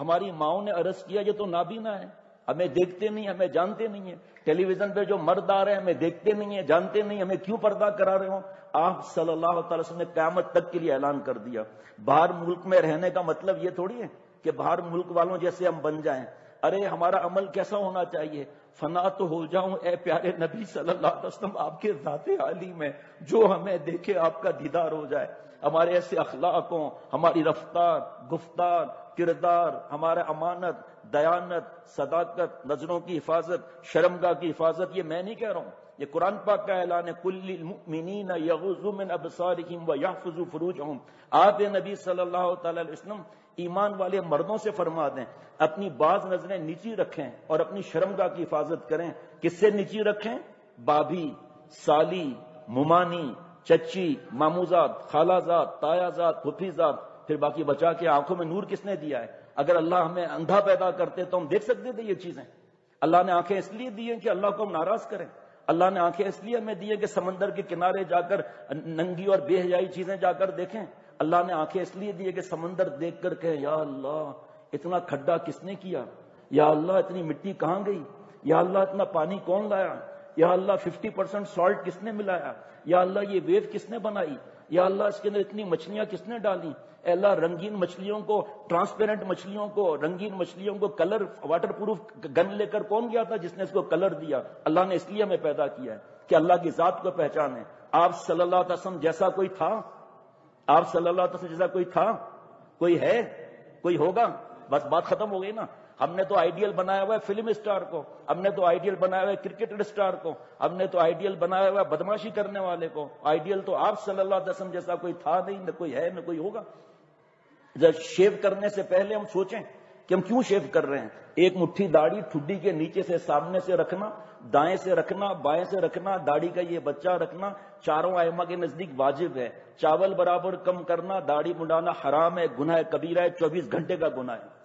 ہماری ماؤں نے عرض کیا، یہ تو نابینا ہے۔ ہمیں دیکھتے نہیں، ہمیں جانتے نہیں ہیں۔ ٹیلی ویژن پہ جو مرد آ رہے ہیں، ہمیں دیکھتے نہیں ہیں، جانتے نہیں، ہمیں کیوں پردہ کرا رہے ہوں؟ آپ صلی اللہ تعالی وسلم نے قیامت تک کے لیے اعلان کر دیا۔ باہر ملک میں رہنے کا مطلب یہ تھوڑی ہے کہ باہر ملک والوں جیسے ہم بن جائیں۔ ارے، ہمارا عمل کیسا ہونا چاہیے؟ فنا تو ہو جاؤں، اے پیارے نبی صلی اللہ علیہ وسلم، آپ کے ذات عالی میں جو ہمیں دیکھے، آپ کا دیدار ہو جائے۔ ہمارے ایسے اخلاقوں، ہماری رفتار، گفتار، کردار، ہمارا امانت، دیانت، صداقت، نظروں کی حفاظت، شرمگاہ کی حفاظت، یہ میں نہیں کہہ رہا ہوں۔ یہ قرآن پاک کا اعلان ہے کل المؤمنین یغضوا من ابصارهم ويحفظوا فروجهم۔ آپ نبی صلی اللہ تعالی علیہ وسلم ایمان والے مردوں سے فرما دیں، اپنی بعض نظریں نیچی رکھیں اور اپنی شرمگاہ کی حفاظت کریں۔ کس سے نیچی رکھیں؟ بابی، سالی، ممانی چچی، ماموزاد، خالہ زاد تایا زاد پھپھی زاد پھر باقی بچا کے آنکھوں میں نور کس نے دیا ہے؟ اگر اللہ ہمیں اندھا پیدا کرتے تو ہم دیکھ سکتے تھے یہ چیزیں۔ اللہ نے آنکھیں اس لیے دی ہیں کہ اللہ کو ہم ناراض کریں۔ اللہ نے آنکھیں اس لیے ہمیں دی کہ سمندر کے کنارے جا کر ننگی اور بے حیائی چیزیں جا کر دیکھیں۔ اللہ نے آنکھیں اس لیے دی کہ سمندر دیکھ کر کہ یا اللہ، اتنا کھڈا کس نے کیا؟ یا اللہ، اتنی مٹی کہاں گئی؟ یا اللہ، اتنا پانی کون لایا؟ یا اللہ ففٹی پرسینٹ سالٹ کس نے ملایا؟ یا اللہ یہ ویو کس نے بنائی؟ یا اللہ اس کے اندر اتنی مچھلیاں کس نے ڈالی؟ اے اللہ رنگین مچھلیوں کو ٹرانسپیرنٹ مچھلیوں کو، رنگین مچھلیوں کو کلر واٹر پروف گن لے کر کون گیا تھا جس نے اس کو کلر دیا؟ اللہ نے اس لیے ہمیں پیدا کیا ہے کہ اللہ کی ذات کو پہچانے آپ صلی اللہ علیہ وسلم جیسا کوئی تھا؟ آپ صلی اللہ علیہ وسلم جیسا کوئی تھا؟ کوئی ہے؟ کوئی ہوگا؟ بس بات ختم ہو گئی نا۔ ہم نے تو آئیڈیل بنایا ہوا ہے فلم اسٹار کو، ہم نے تو آئیڈیل بنایا ہوا ہے کرکٹ اسٹار کو، ہم نے تو آئیڈیل بنایا ہوا ہے بدماشی کرنے والے کو۔ آئیڈیل تو آپ صلی اللہ علیہ وسلم جیسا کوئی تھا نہیں، نہ کوئی ہے، نہ کوئی ہوگا۔ جب شیو کرنے سے پہلے ہم سوچیں کہ ہم کیوں شیو کر رہے ہیں؟ ایک مٹھی داڑھی ٹھڈی کے نیچے سے سامنے سے رکھنا، دائیں سے رکھنا، بائیں سے رکھنا، داڑھی کا یہ بچہ رکھنا، چاروں آئمہ کے نزدیک واجب ہے۔ چاول برابر کم کرنا، داڑھی منڈانا حرام ہے، گناہ کبیرہ ہے، چوبیس گھنٹے کا گناہ ہے۔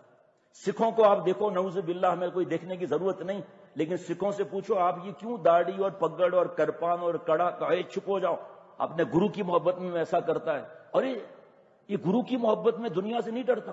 سکھوں کو آپ دیکھو نوز باللہ، ہمیں کوئی دیکھنے کی ضرورت نہیں، لیکن سکھوں سے پوچھو، آپ یہ کیوں داڑھی اور پگڑ اور کرپان اور کڑا کہے چھپ ہو جاؤ؟ اپنے گرو کی محبت میں ایسا کرتا ہے۔ اور یہ گرو کی محبت میں دنیا سے نہیں ڈرتا۔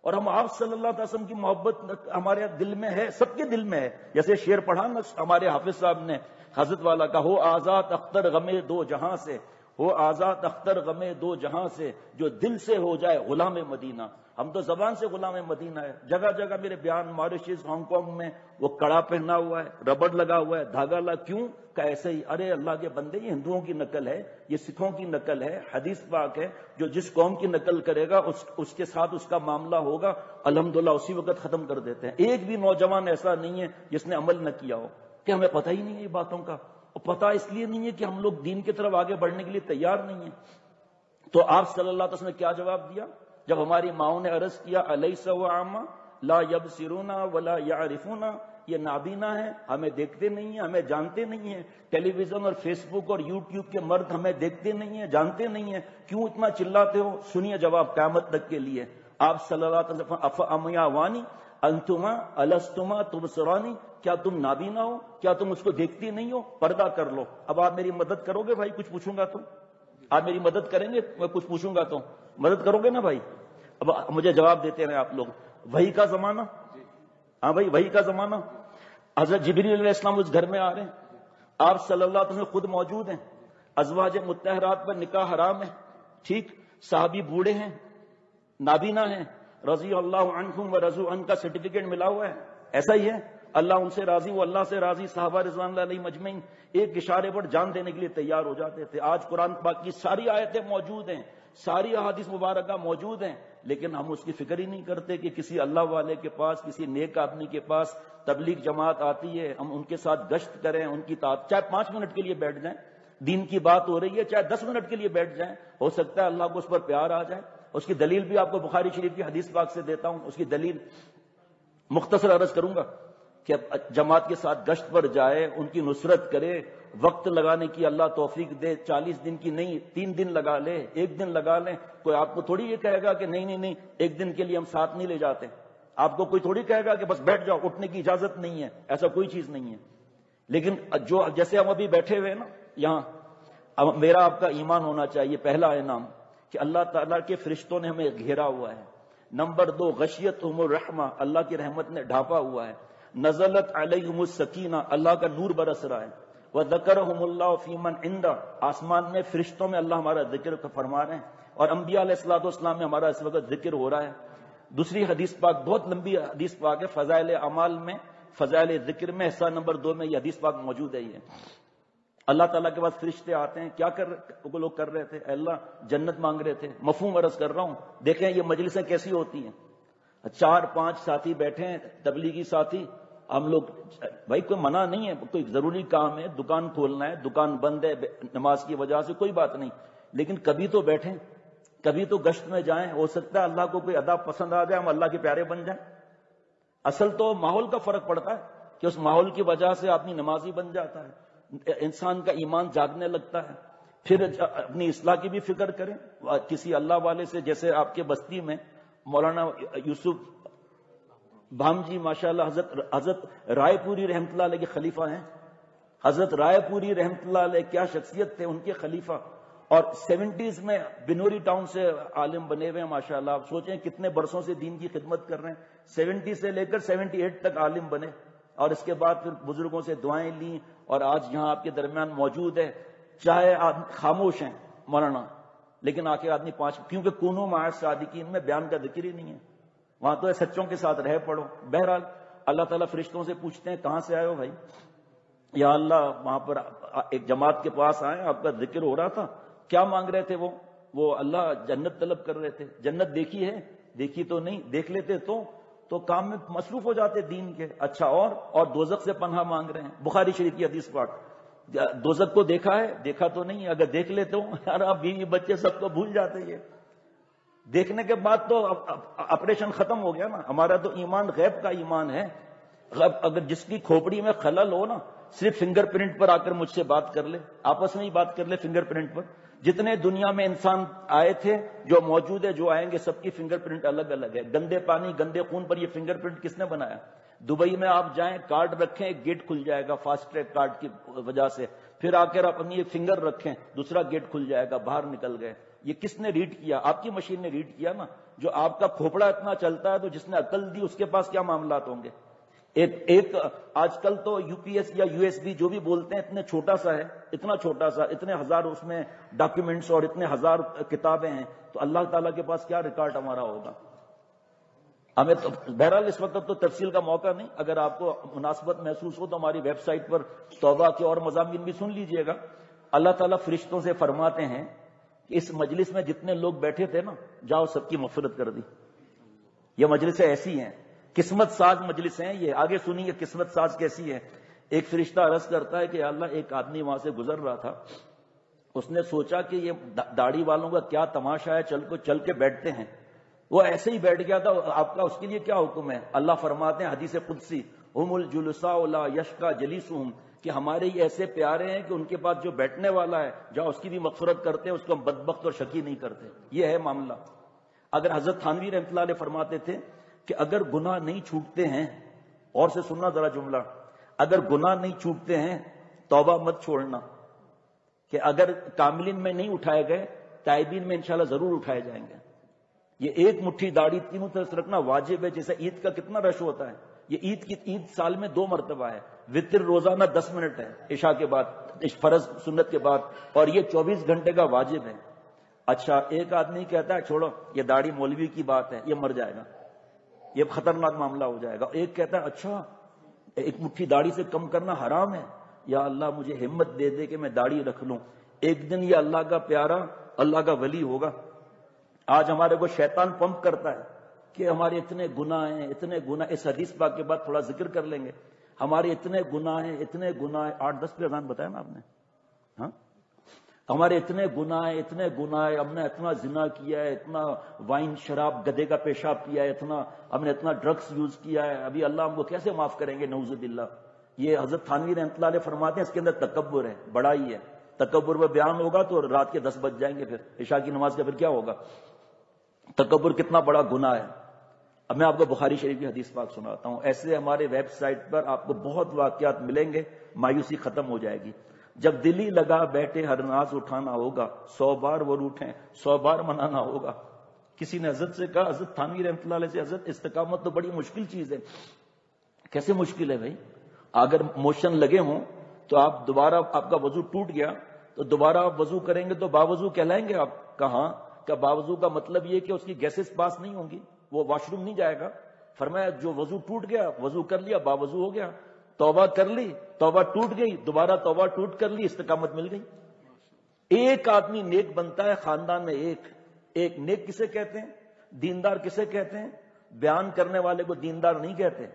اور ہم آپ صلی اللہ علیہ وسلم کی محبت ہمارے دل میں ہے، سب کے دل میں ہے۔ جیسے شیر پڑھا نا ہمارے حافظ صاحب نے حضرت والا کا ہو آزاد اختر غمے دو جہاں سے، ہو آزاد اختر غمے دو جہاں سے، جو دل سے ہو جائے غلام مدینہ۔ ہم تو زبان سے غلام مدینہ ہے۔ جگہ جگہ میرے بیان ماریشس ہانگ کانگ میں وہ کڑا پہنا ہوا ہے، ربڑ لگا ہوا ہے، دھاگا لگا کیوں؟ کہ ایسے ہی، ارے اللہ کے بندے، یہ ہندوؤں کی نقل ہے، یہ سکھوں کی نقل ہے، حدیث پاک ہے، جو جس قوم کی نقل کرے گا، اس اس کے ساتھ اس کا معاملہ ہوگا، الحمدللہ اسی وقت ختم کر دیتے ہیں۔ ایک بھی نوجوان ایسا نہیں ہے جس نے عمل نہ کیا ہو۔ کہ ہمیں پتہ ہی نہیں ہے یہ باتوں کا۔ اور پتہ اس لیے نہیں ہے کہ ہم لوگ دین کی طرف آگے بڑھنے کے لیے تیار نہیں ہیں۔ تو آپ صلی اللہ علیہ وسلم نے کیا جواب دیا؟ جب ہماری ماؤں نے عرض کیا علیہ سو لا یب سرونا ولا یا یہ نابینا ہے، ہمیں دیکھتے نہیں ہیں، ہمیں جانتے نہیں ہیں۔ ٹیلی ویژن اور فیس بک اور یوٹیوب کے مرد ہمیں دیکھتے نہیں ہیں، جانتے نہیں ہیں۔ کیوں اتنا چلاتے ہو؟ سنیے جواب قیامت تک کے لیے۔ آپ صلی اللہ علیہ وسلم اف امیا وانی انتما الستما تم سرانی کیا تم نابینا ہو؟ کیا تم اس کو دیکھتی نہیں ہو؟ پردہ کر لو۔ اب آپ میری مدد کرو گے بھائی؟ کچھ پوچھوں گا تم؟ آپ میری مدد کریں گے؟ میں کچھ پوچھوں گا تو مدد کرو گے نا بھائی؟ اب مجھے جواب دیتے رہے آپ لوگ۔ وہی کا زمانہ؟ ہاں بھائی، وہی کا زمانہ۔ حضرت جبری علیہ السلام اس گھر میں آ رہے ہیں۔ آپ صلی اللہ علیہ وسلم خود موجود ہیں۔ ازواج متحرات پر نکاح حرام ہے۔ ٹھیک؟ صحابی بوڑھے ہیں، نابینا ہیں۔ رضی اللہ عنہم و رضو ان کا سرٹیفکیٹ ملا ہوا ہے۔ ایسا ہی ہے۔ اللہ ان سے راضی، وہ اللہ سے راضی۔ صحابہ رضوان اللہ علیہ مجمعین ایک اشارے پر جان دینے کے لیے تیار ہو جاتے تھے۔ آج قرآن پاک کی ساری آیتیں موجود ہیں۔ ساری احادیث مبارکہ موجود ہیں، لیکن ہم اس کی فکر ہی نہیں کرتے کہ کسی اللہ والے کے پاس، کسی نیک آدمی کے پاس تبلیغ جماعت آتی ہے، ہم ان کے ساتھ گشت کریں، ان کی تعداد، چاہے پانچ منٹ کے لیے بیٹھ جائیں، دین کی بات ہو رہی ہے، چاہے دس منٹ کے لیے بیٹھ جائیں، ہو سکتا ہے اللہ کو اس پر پیار آ جائے۔ اس کی دلیل بھی آپ کو بخاری شریف کی حدیث پاک سے دیتا ہوں۔ اس کی دلیل مختصر عرض کروں گا کہ جماعت کے ساتھ گشت پر جائے، ان کی نصرت کرے وقت لگانے کی اللہ توفیق دے، چالیس دن کی نہیں، تین دن لگا لے، ایک دن لگا لیں، کوئی آپ کو تھوڑی یہ کہے گا کہ نہیں نہیں نہیں، ایک دن کے لیے ہم ساتھ نہیں لے جاتے۔ آپ کو کوئی تھوڑی کہے گا کہ بس بیٹھ جاؤ، اٹھنے کی اجازت نہیں ہے، ایسا کوئی چیز نہیں ہے۔ لیکن جو جیسے ہم ابھی بیٹھے ہوئے نا، یہاں، اب میرا آپ کا ایمان ہونا چاہیے، پہلا انعام کہ اللہ تعالیٰ کے فرشتوں نے ہمیں گھیرا ہوا ہے۔ نمبر دو، غشیت الرحمہ، اللہ کی رحمت نے ڈھانپا ہوا ہے۔ نزلت علیہم السکینہ، اللہ کا نور برس رہا ہے۔ وہ ذکر اللہ فیمن اندا آسمان میں فرشتوں میں اللہ ہمارا ذکر فرما رہے ہیں۔ اور انبیاء علیہ السلاۃ والسلام میں ہمارا اس وقت ذکر ہو رہا ہے۔ دوسری حدیث پاک، بہت لمبی حدیث پاک ہے، فضائل اعمال میں، فضائل ذکر میں، حصہ نمبر دو میں یہ حدیث پاک موجود ہے یہ۔ اللہ تعالیٰ کے پاس فرشتے آتے ہیں۔ کیا کر لوگ کر رہے تھے؟ اللہ، جنت مانگ رہے تھے۔ مفہوم عرض کر رہا ہوں۔ دیکھیں یہ مجلسیں کیسی ہوتی ہیں۔ چار پانچ ساتھی بیٹھے ہیں، تبلیغی ساتھی۔ ہم لوگ، بھائی کوئی منع نہیں ہے، کوئی ضروری کام ہے، دکان کھولنا ہے، دکان بند ہے نماز کی وجہ سے کوئی بات نہیں۔ لیکن کبھی تو بیٹھیں، کبھی تو گشت میں جائیں، ہو سکتا ہے اللہ کو کوئی ادا پسند آ جائے، ہم اللہ کے پیارے بن جائیں۔ اصل تو ماحول کا فرق پڑتا ہے کہ اس ماحول کی وجہ سے آدمی نمازی بن جاتا ہے، انسان کا ایمان جاگنے لگتا ہے۔ پھر اپنی اصلاح کی بھی فکر کریں، کسی اللہ والے سے، جیسے آپ کے بستی میں، مولانا یوسف بھام جی ماشاء اللہ حضرت حضرت رائے پوری رحمت اللہ علیہ کے خلیفہ ہیں۔ حضرت رائے پوری رحمت اللہ علیہ کیا شخصیت تھے ان کے خلیفہ۔ اور سیونٹیز میں بنوری ٹاؤن سے عالم بنے ہوئے ہیں ماشاء اللہ آپ سوچیں کتنے برسوں سے دین کی خدمت کر رہے ہیں۔ سیونٹی سے لے کر سیونٹی ایٹ تک عالم بنے۔ اور اس کے بعد پھر بزرگوں سے دعائیں لیں۔ اور آج یہاں آپ کے درمیان موجود ہے۔ چاہے خاموش ہیں، مولانا۔ لیکن آ کے آدمی پانچ، کیونکہ کونوں معاش صادقین میں بیان کا ذکر ہی نہیں ہے۔ وہاں تو سچوں کے ساتھ رہ پڑو۔ بہرحال اللہ تعالیٰ فرشتوں سے پوچھتے ہیں، کہاں سے آئے ہو بھائی؟ یا اللہ، وہاں پر ایک جماعت کے پاس آئے، آپ کا ذکر ہو رہا تھا۔ کیا مانگ رہے تھے وہ؟ وہ اللہ جنت طلب کر رہے تھے۔ جنت دیکھی ہے؟ دیکھی تو نہیں، دیکھ لیتے تو تو کام میں مصروف ہو جاتے دین کے۔ اچھا اور؟ اور دوزک سے پناہ مانگ رہے ہیں۔ بخاری شریف کی حدیث پاک۔ دوزک کو دیکھا ہے؟ دیکھا تو نہیں، اگر دیکھ لیتے ہو، یار، آپ بیوی بچے سب کو بھول جاتے یہ دیکھنے کے بعد تو آپریشن ختم ہو گیا نا۔ ہمارا تو ایمان غیب کا ایمان ہے۔ اگر جس کی کھوپڑی میں خلل ہو نا، صرف فنگر پرنٹ پر آ کر مجھ سے بات کر لے۔ آپس میں ہی بات کر لے فنگر پرنٹ پر۔ جتنے دنیا میں انسان آئے تھے، جو موجود ہے جو آئیں گے، سب کی فنگر پرنٹ الگ الگ ہے۔ گندے پانی، گندے خون پر یہ فنگر پرنٹ کس نے بنایا؟ دبئی میں آپ جائیں، کارڈ رکھیں، ایک گیٹ کھل جائے گا فاسٹ ٹریک کارڈ کی وجہ سے۔ پھر آ کر اپنی فنگر رکھیں، دوسرا گیٹ کھل جائے گا، باہر نکل گئے۔ یہ کس نے ریڈ کیا؟ آپ کی مشین نے ریڈ کیا نا؟ جو آپ کا کھوپڑا اتنا چلتا ہے تو جس نے عقل دی، اس کے پاس کیا معاملات ہوں گے؟ ایک ایک آج کل تو یو پی ایس یا یو ایس بی جو بھی بولتے ہیں، اتنے چھوٹا سا ہے، اتنا چھوٹا سا، اتنے ہزار اس میں ڈاکیومنٹس اور اتنے ہزار کتابیں ہیں، تو اللہ تعالیٰ کے پاس کیا ریکارڈ ہمارا ہوگا؟ ہمیں تو، بہرحال اس وقت تو تفصیل کا موقع نہیں، اگر آپ کو مناسبت محسوس ہو تو ہماری ویب سائٹ پر توبہ کے اور مضامین بھی سن لیجیے گا۔ اللہ تعالیٰ فرشتوں سے فرماتے ہیں کہ اس مجلس میں جتنے لوگ بیٹھے تھے نا، جاؤ سب کی مفرت کر دی۔ یہ مجلسیں ایسی ہیں۔ قسمت ساز مجلس ہیں یہ۔ آگے سنی یہ قسمت ساز کیسی ہے ایک فرشتہ عرض کرتا ہے کہ اللہ، ایک آدمی وہاں سے گزر رہا تھا۔ اس نے سوچا کہ یہ داڑھی والوں کا کیا تماشا ہے، چل کو چل کے بیٹھتے ہیں۔ وہ ایسے ہی بیٹھ گیا تھا۔ آپ کا اس کے لیے کیا حکم ہے؟ اللہ فرماتے ہیں حدیث قدسی، ہم الجلسا یش کا جلیس کہ ہمارے ہی ایسے پیارے ہیں کہ ان کے پاس جو بیٹھنے والا ہے، جہاں اس کی بھی مغفرت کرتے ہیں، اس کو ہم بدبخت اور شکی نہیں کرتے۔ یہ ہے معاملہ۔ اگر حضرت تھانوی رحمت اللہ علیہ فرماتے تھے کہ اگر گناہ نہیں چھوٹتے ہیں، اور سے سننا ذرا جملہ، اگر گناہ نہیں چھوٹتے ہیں، توبہ مت چھوڑنا۔ کہ اگر کاملین میں نہیں اٹھائے گئے، تائبین میں انشاءاللہ ضرور اٹھائے جائیں گے۔ یہ ایک مٹھی داڑھی تینوں طرف سے رکھنا واجب ہے، جیسے عید کا کتنا رش ہوتا ہے۔ یہ عید کی عید سال میں دو مرتبہ ہے۔ وطر روزانہ دس منٹ ہے، عشاء کے بعد فرض سنت کے بعد، اور یہ چوبیس گھنٹے کا واجب ہے۔ اچھا ایک آدمی کہتا ہے، چھوڑو، یہ داڑھی مولوی کی بات ہے، یہ مر جائے گا۔ یہ خطرناک معاملہ ہو جائے گا۔ ایک کہتا ہے اچھا ایک مٹھی داڑھی سے کم کرنا حرام ہے۔ یا اللہ، مجھے ہمت دے دے کہ میں داڑھی رکھ لوں۔ ایک دن یہ اللہ کا پیارا، اللہ کا ولی ہوگا۔ آج ہمارے کو شیطان پمپ کرتا ہے کہ ہمارے اتنے گناہ ہیں، اتنے گناہ اس حدیث پاک کے بعد تھوڑا ذکر کر لیں گے۔ ہمارے اتنے گناہ ہیں، اتنے گناہ آٹھ دس پہ اذان بتایا نا آپ نے؟ ہاں؟ ہمارے اتنے گناہ ہیں، اتنے گناہ ہم نے اتنا زنا کیا ہے، اتنا وائن شراب گدے کا پیشاب کیا ہے، اتنا ہم نے اتنا ڈرگس یوز کیا ہے۔ ابھی اللہ ہم کو کیسے معاف کریں گے؟ نوز اللہ یہ حضرت تھانوی رحمت اللہ علیہ فرماتے ہیں، اس کے اندر تکبر ہے، بڑائی ہے۔ تکبر میں بیان ہوگا تو رات کے دس بج جائیں گے پھر، عشاء کی نماز کا پھر کیا ہوگا؟ تکبر کتنا بڑا گناہ ہے۔ اب میں آپ کو بخاری شریف کی حدیث پاک سناتا ہوں۔ ایسے ہمارے ویب سائٹ پر آپ کو بہت واقعات ملیں گے، مایوسی ختم ہو جائے گی۔ جب دلی لگا بیٹھے ہر ناز اٹھانا ہوگا، سو بار وہ روٹیں، سو بار منانا ہوگا۔ کسی نے حضرت سے کہا، حضرت تھانوی رحمت اللہ علیہ سے، حضرت استقامت تو بڑی مشکل چیز ہے۔ کیسے مشکل ہے بھائی؟ اگر موشن لگے ہوں تو آپ دوبارہ، آپ کا وضو ٹوٹ گیا، تو دوبارہ آپ وضو کریں گے تو باوضو کہلائیں گے آپ۔ کہاں؟ کا باوضو کا مطلب یہ کہ اس کی گیسز پاس نہیں ہوں گی؟ وہ واش روم نہیں جائے گا۔ فرمایا، جو وضو ٹوٹ گیا، وضو کر لیا، باوضو ہو گیا، توبہ کر لی، توبہ ٹوٹ گئی، دوبارہ توبہ ٹوٹ کر لی، استقامت مل گئی۔ ایک آدمی نیک بنتا ہے، خاندان میں ایک ایک نیک کسے کہتے ہیں؟ دیندار کسے کہتے ہیں؟ بیان کرنے والے کو دیندار نہیں کہتے۔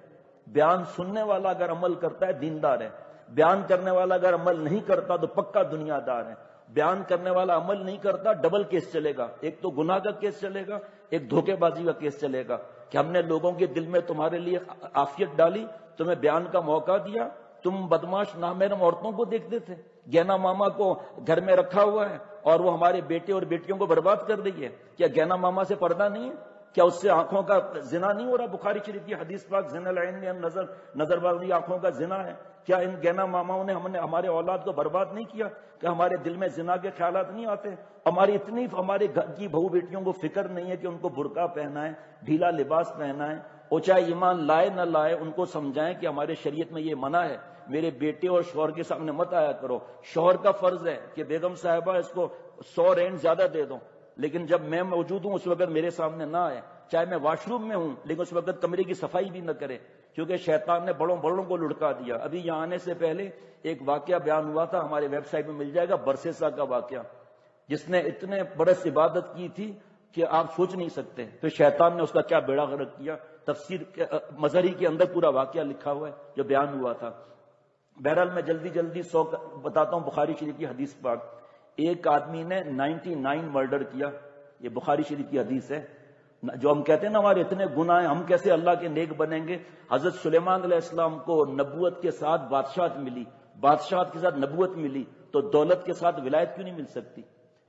بیان سننے والا اگر عمل کرتا ہے، دیندار ہے۔ بیان کرنے والا اگر عمل نہیں کرتا تو پکا دنیا دار ہے۔ بیان کرنے والا عمل نہیں کرتا، ڈبل کیس چلے گا۔ ایک تو گناہ کا کیس چلے گا، ایک دھوکے بازی کا کیس چلے گا۔ کہ ہم نے لوگوں کے دل میں تمہارے لیے آفیت ڈالی، تمہیں بیان کا موقع دیا، تم بدماش نامحرم عورتوں کو دیکھتے تھے۔ گینا ماما کو گھر میں رکھا ہوا ہے اور وہ ہمارے بیٹے اور بیٹیوں کو برباد کر رہی ہے۔ کیا گینا ماما سے پردہ نہیں ہے؟ کیا اس سے آنکھوں کا زنا نہیں ہو رہا؟ بخاری شریف کی حدیث پاک زن العین نظر نظر بازی آنکھوں کا زنا ہے۔ کیا ان گینا ماماؤں نے ہم نے ہمارے اولاد کو برباد نہیں کیا کہ ہمارے دل میں زنا کے خیالات نہیں آتے؟ ہماری اتنی ہمارے گھر کی بہو بیٹیوں کو فکر نہیں ہے کہ ان کو برقع پہنا ہے ڈھیلا لباس پہنا ہے وہ چاہے ایمان لائے نہ لائے، ان کو سمجھائیں کہ ہمارے شریعت میں یہ منع ہے۔ میرے بیٹے اور شوہر کے سامنے مت آیا کرو۔ شوہر کا فرض ہے کہ بیگم صاحبہ اس کو سو رینٹ زیادہ دے دو لیکن جب میں موجود ہوں، اس وقت میرے سامنے نہ آئے۔ چاہے میں واش روم میں ہوں، لیکن اس وقت کمرے کی صفائی بھی نہ کرے۔ کیونکہ شیطان نے بڑوں بڑوں کو لڑکا دیا۔ ابھی یہاں آنے سے پہلے ایک واقعہ بیان ہوا تھا، ہمارے ویب سائٹ میں مل جائے گا، برسیسا کا واقعہ۔ جس نے اتنے برس عبادت کی تھی کہ آپ سوچ نہیں سکتے۔ پھر شیطان نے اس کا کیا بیڑا غرق کیا؟ تفسیر مظہری کے اندر پورا واقعہ لکھا ہوا ہے جو بیان ہوا تھا۔ بہرحال میں جلدی جلدی سو بتاتا ہوں بخاری شریف کی حدیث پاک۔ ایک آدمی نے نائنٹی نائن مرڈر کیا۔ یہ بخاری شریف کی حدیث ہے۔ جو ہم کہتے ہیں نا ہمارے اتنے گناہ ہیں، ہم کیسے اللہ کے نیک بنیں گے؟ حضرت سلیمان علیہ السلام کو نبوت کے ساتھ بادشاہت ملی۔ بادشاہت کے ساتھ نبوت ملی تو دولت کے ساتھ ولایت کیوں نہیں مل سکتی؟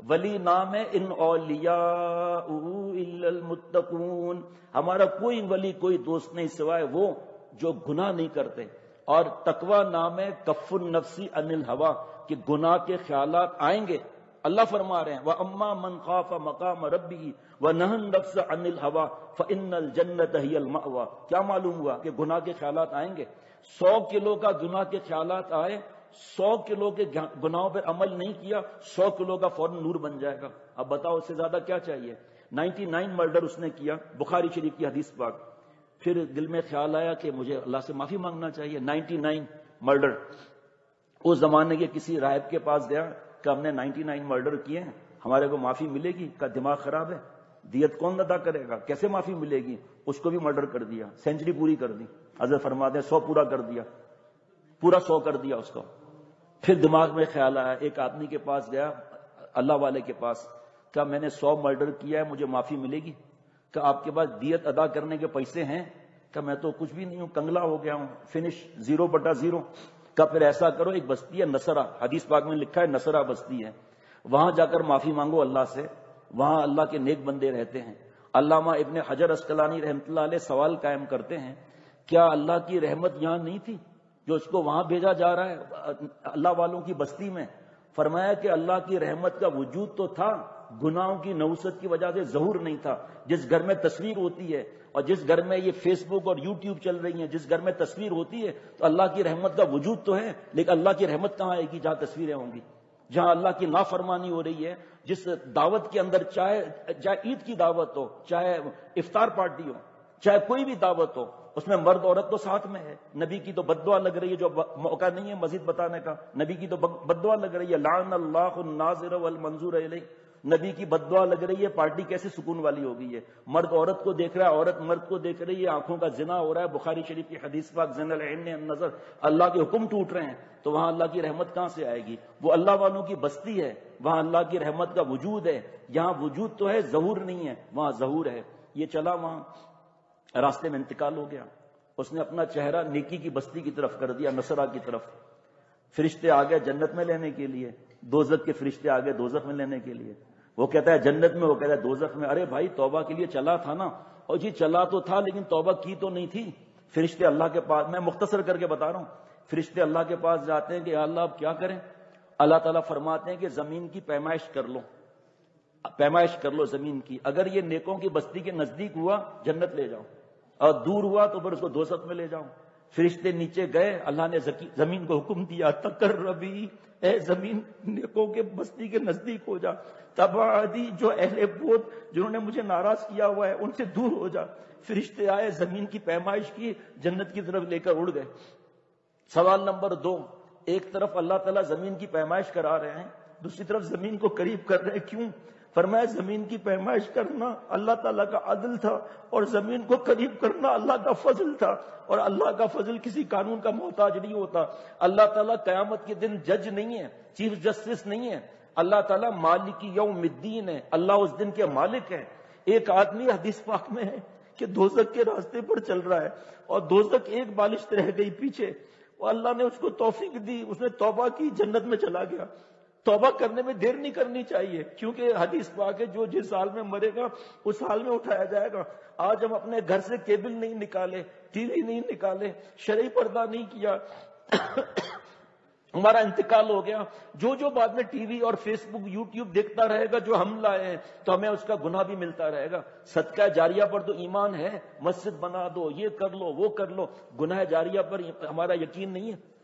ولی نام ہے ان اولیاء المتقون۔ ہمارا کوئی ولی، کوئی دوست نہیں سوائے وہ جو گناہ نہیں کرتے۔ اور تقوی نام ہے کف النفسی انل ہوا کہ گناہ کے خیالات آئیں گے۔ اللہ فرما رہے ہیں وہ اما من خوف مقام ربی و نہن نفس انل ہوا فن الجنت ہی المأوا کیا معلوم ہوا کہ گناہ کے خیالات آئیں گے؟ سو کلو کا گناہ کے خیالات آئے، سو کلو کے گناہوں پہ عمل نہیں کیا، سو کلو کا فوراً نور بن جائے گا۔ اب بتاؤ اس سے زیادہ کیا چاہیے؟ نائنٹی نائن مرڈر اس نے کیا، بخاری شریف کی حدیث پاک۔ پھر دل میں خیال آیا کہ مجھے اللہ سے معافی مانگنا چاہیے، نائنٹی نائن مرڈر۔ اس زمانے کے کسی راہب کے پاس گیا کہ ہم نے نائنٹی نائن مرڈر کیے ہیں، ہمارے کو معافی ملے گی، کا دماغ خراب ہے۔ دیت کون ادا کرے گا؟ کیسے معافی ملے گی؟ اس کو بھی مرڈر کر دیا، سینچری پوری کر دی۔ حضرت فرما دیں سو پورا کر دیا، پورا سو کر دیا اس کو۔ پھر دماغ میں خیال آیا، ایک آدمی کے پاس گیا، اللہ والے کے پاس، کہا، میں نے سو مرڈر کیا ہے، مجھے معافی ملے گی۔ کہ آپ کے پاس دیت ادا کرنے کے پیسے ہیں؟ کہ میں تو کچھ بھی نہیں ہوں، کنگلا ہو گیا ہوں، فنش، زیرو بٹا زیرو۔ کا پھر ایسا کرو، ایک بستی ہے نسرا حدیث پاک میں لکھا ہے نسرا بستی ہے۔ وہاں جا کر معافی مانگو اللہ سے۔ وہاں اللہ کے نیک بندے رہتے ہیں۔ علامہ ابن حجر اسکلانی رحمت اللہ علیہ سوال قائم کرتے ہیں، کیا اللہ کی رحمت یہاں نہیں تھی؟ جو اس کو وہاں بھیجا جا رہا ہے، اللہ والوں کی بستی میں۔ فرمایا کہ اللہ کی رحمت کا وجود تو تھا گناہوں کی نوسط کی وجہ سے ظہور نہیں تھا۔ جس گھر میں تصویر ہوتی ہے اور جس گھر میں یہ فیس بک اور یوٹیوب چل رہی ہیں، جس گھر میں تصویر ہوتی ہے، تو اللہ کی رحمت کا وجود تو ہے، لیکن اللہ کی رحمت کہاں آئے گی جہاں تصویریں ہوں گی؟ جہاں اللہ کی نافرمانی ہو رہی ہے، جس دعوت کے اندر چاہے چاہے عید کی دعوت ہو، چاہے افطار پارٹی ہو، چاہے کوئی بھی دعوت ہو، اس میں مرد، عورت تو ساتھ میں ہے۔ نبی کی تو بدعا لگ رہی ہے، جو موقع نہیں ہے مزید بتانے کا۔ نبی کی تو بدعا لگ رہی ہے لان اللہ الناظر والمنظور علیہ نبی کی بدعا لگ رہی ہے، پارٹی کیسے سکون والی ہو گئی ہے مرد عورت کو دیکھ رہا ہے، عورت مرد کو دیکھ رہی ہے، آنکھوں کا زنا ہو رہا ہے۔ بخاری شریف کی حدیث پاک زن العین نظر اللہ کے حکم ٹوٹ رہے ہیں، تو وہاں اللہ کی رحمت کہاں سے آئے گی؟ وہ اللہ والوں کی بستی ہے، وہاں اللہ کی رحمت کا وجود ہے۔ یہاں وجود تو ہے، ظہور نہیں ہے، وہاں ظہور ہے۔ یہ چلا وہاں، راستے میں انتقال ہو گیا۔ اس نے اپنا چہرہ نیکی کی بستی کی طرف کر دیا، نصرہ کی طرف۔ فرشتے آ گئے جنت میں لینے کے لیے۔ دوزت کے فرشتے آ گئے دوزخ میں لینے کے لیے۔ وہ کہتا ہے جنت میں، وہ کہتا ہے دوزخ میں۔ ارے بھائی، توبہ کے لیے چلا تھا نا۔ اور جی چلا تو تھا لیکن توبہ کی تو نہیں تھی۔ فرشتے اللہ کے پاس، میں مختصر کر کے بتا رہا ہوں۔ فرشتے اللہ کے پاس جاتے ہیں کہ اللہ اب کیا کریں؟ اللہ تعالیٰ فرماتے ہیں کہ زمین کی پیمائش کر لو۔ پیمائش کر لو زمین کی۔ اگر یہ نیکوں کی بستی کے نزدیک ہوا، جنت لے جاؤ۔ اور دور ہوا تو پھر اس کو دوست میں لے جاؤں فرشتے نیچے گئے، اللہ نے زمین کو حکم دیا تکر ربی اے زمین نیکوں کے بستی کے نزدیک ہو جا تبادی جو اہل بود جنہوں نے مجھے ناراض کیا ہوا ہے، ان سے دور ہو جا۔ فرشتے آئے، زمین کی پیمائش کی، جنت کی طرف لے کر اڑ گئے۔ سوال نمبر دو، ایک طرف اللہ تعالیٰ زمین کی پیمائش کرا رہے ہیں، دوسری طرف زمین کو قریب کر رہے ہیں، کیوں؟ فرمایا زمین کی پیمائش کرنا اللہ تعالیٰ کا عدل تھا اور زمین کو قریب کرنا اللہ کا فضل تھا اور اللہ کا فضل کسی قانون کا محتاج نہیں ہوتا اللہ تعالیٰ قیامت کے دن جج نہیں ہے، چیف جسٹس نہیں ہے۔ اللہ تعالیٰ مالک یوم الدین ہے، اللہ اس دن کے مالک ہے۔ ایک آدمی حدیث پاک میں ہے کہ دوزک کے راستے پر چل رہا ہے اور دوزک ایک بالش رہ گئی پیچھے۔ اور اللہ نے اس کو توفیق دی، اس نے توبہ کی، جنت میں چلا گیا۔ توبہ کرنے میں دیر نہیں کرنی چاہیے، کیونکہ حدیث پاک ہے، جو جس سال میں مرے گا، اس سال میں اٹھایا جائے گا۔ آج ہم اپنے گھر سے کیبل نہیں نکالے، ٹی وی نہیں نکالے، شرعی پردہ نہیں کیا۔ ہمارا انتقال ہو گیا۔ جو جو بعد میں ٹی وی اور فیس بک، یوٹیوب دیکھتا رہے گا، جو ہم لائے ہیں، تو ہمیں اس کا گناہ بھی ملتا رہے گا۔ صدقہ جاریہ پر تو ایمان ہے، مسجد بنا دو، یہ کر لو، وہ کر لو۔ گناہ جاریہ پر ہمارا یقین نہیں ہے۔